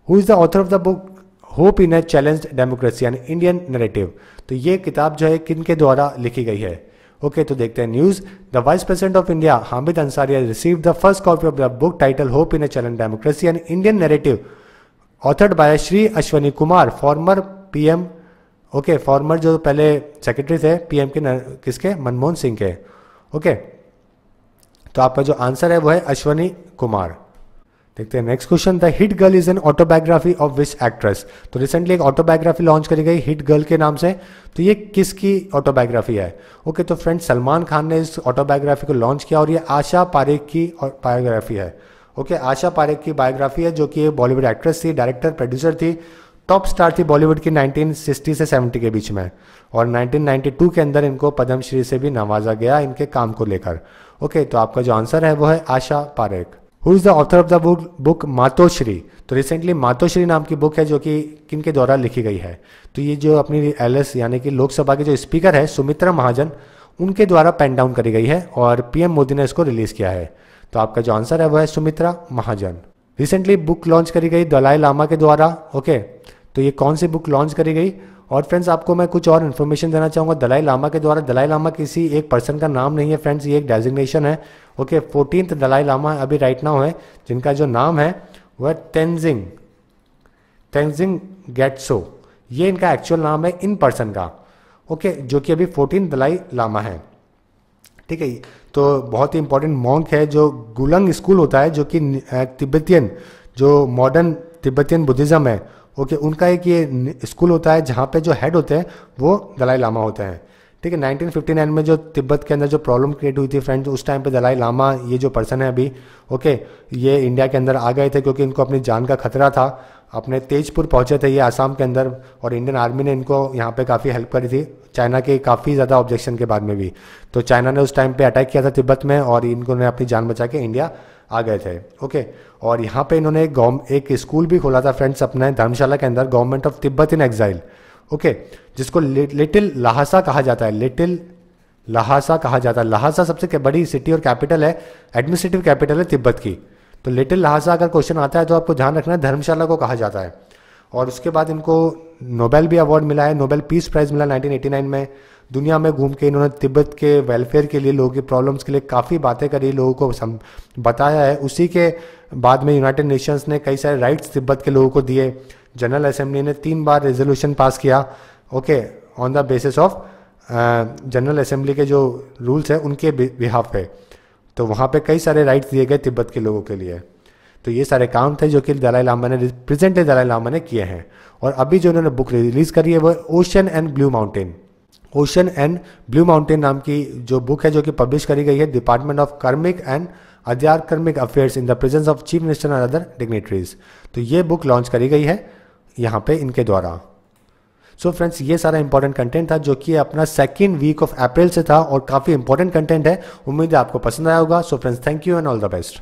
Who is the author of the book hope in a challenge democracy यानी इंडियन नरेटिव तो ये किताब जो है किन के द्वारा लिखी गई है? ओके okay, तो देखते हैं news the vice president of India Hamid Ansari receive the first copy of the book title hope in a challenge democracy and Indian narrative authored by Shri Ashwani Kumar former PM okay former जो पहले secretary थे PM के किसके? मनमोहन सिंह के। Okay okay, तो आपका जो answer है वो है अश्वनी कुमार देखते हैं next question the hit girl is an autobiography of which actress तो रिसेंटली एक ऑटोबायोग्राफी लॉन्च करी गई हिट गर्ल के नाम से। तो ये किसकी ऑटोबायोग्राफी है? ओके okay, तो फ्रेंड सलमान खान ने इस ऑटोबायोग्राफी को लॉन्च किया और ये आशा पारेख की बायोग्राफी है। ओके okay, आशा पारेख की बायोग्राफी है जो कि बॉलीवुड एक्ट्रेस थी डायरेक्टर प्रोड्यूसर थी। टॉप स्टार थी बॉलीवुड की 1960 से 70 के बीच में। और 1992 के अंदर इनको पद्मश्री से भी नवाजा गया इनके काम को लेकर। ओके okay, तो आपका जो आंसर है वो है Asha Parekh. Who is the author of the book book Matoshree तो रिसेंटली मातोश्री नाम की बुक है जो कि किन के द्वारा लिखी गई है? तो ये जो अपनी एलएस यानी कि लोकसभा के जो स्पीकर है, सुमित्रा महाजन, उनके द्वारा पेन डाउन करी गई है और पीएम मोदी ने इसको रिलीज़ किया है। तो आपका जो आंसर है वो है Sumitra Mahajan. Recently book launch करी गई दलाई लामा के द्वारा ओके तो ये कौन सी बुक लॉन्च करी गई? और फ्रेंड्स आपको मैं कुछ और इन्फॉर्मेशन देना चाहूँगा। दलाई लामा के द्वारा दलाई लामा किसी एक पर्सन का नाम नहीं है फ्रेंड्स ये एक डेजिग्नेशन है। ओके फोर्टीन दलाई लामा अभी राइट नाउ है जिनका जो नाम है वह तेंजिंग तेंजिंग गेट्सो ये इनका एक्चुअल नाम है इन पर्सन का. ओके okay, जो कि अभी फोर्टीन दलाई लामा है. ठीक है तो बहुत ही इंपॉर्टेंट मॉन्क है जो गुलंग स्कूल होता है जो कि तिब्बतियन जो मॉडर्न तिब्बतियन बुद्धिज़्म है. ओके उनका एक ये स्कूल होता है जहाँ पे जो हेड होते हैं वो दलाई लामा होते हैं. ठीक है 1959 में जो तिब्बत के अंदर जो प्रॉब्लम क्रिएट हुई थी फ्रेंड्स उस टाइम पे दलाई लामा, ये जो पर्सन है अभी ओके ये इंडिया के अंदर आ गए थे क्योंकि इनको अपनी जान का खतरा था। अपने तेजपुर पहुँचे थे ये आसाम के अंदर और इंडियन आर्मी ने इनको यहाँ पे काफ़ी हेल्प करी थी चाइना के काफ़ी ज़्यादा ऑब्जेक्शन के बाद में भी। तो चाइना ने उस टाइम पे अटैक किया था तिब्बत में और इनको ने अपनी जान बचा के इंडिया आ गए थे ओके और यहाँ पे इन्होंने एक एक स्कूल भी खोला था फ्रेंड्स अपने धर्मशाला के अंदर government of Tibet in exile okay जिसको लिटिल लहासा कहा जाता है लिटिल लहासा कहा जाता है। लहासा सबसे बड़ी सिटी और कैपिटल है एडमिनिस्ट्रेटिव कैपिटल है तिब्बत की। तो लिटिल लहासा अगर क्वेश्चन आता है तो आपको ध्यान रखना है धर्मशाला को कहा जाता है। और उसके बाद इनको नोबेल भी अवार्ड मिला है नोबेल पीस प्राइज मिला 1989 में। दुनिया में घूम के इन्होंने तिब्बत के वेलफेयर के लिए लोगों की प्रॉब्लम्स के लिए काफ़ी बातें करी लोगों को सम, बताया है। उसी के बाद में यूनाइटेड नेशंस ने कई सारे राइट्स तिब्बत के लोगों को दिए। जनरल असेंबली ने तीन बार रेजोल्यूशन पास किया okay on the basis of general assembly के जो रूल्स हैं, उनके बिहाफ पे। तो वहाँ पे कई सारे राइट्स दिए गए तिब्बत के लोगों के लिए। तो ये सारे काम थे जो कि दलाई लामा ने प्रेजेंट दलाई लामा ने किए हैं। और अभी जो उन्होंने बुक रिलीज़ करी है, वो ocean and blue mountain ocean and blue mountain नाम की जो बुक है, जो कि पब्लिश करी गई है department of Karmik and Adhyatmik affairs in the presence of chief minister and other dignitaries तो ये बुक लॉन्च करी गई है। यहाँ पे इनके द्वारा। सो so फ्रेंड्स ये सारा इंपॉर्टेंट कंटेंट था जो कि अपना सेकेंड वीक ऑफ़ अप्रैल से था और काफ़ी इंपॉर्टेंट कंटेंट है। उम्मीद है आपको पसंद आया होगा। So friends thank you and all the best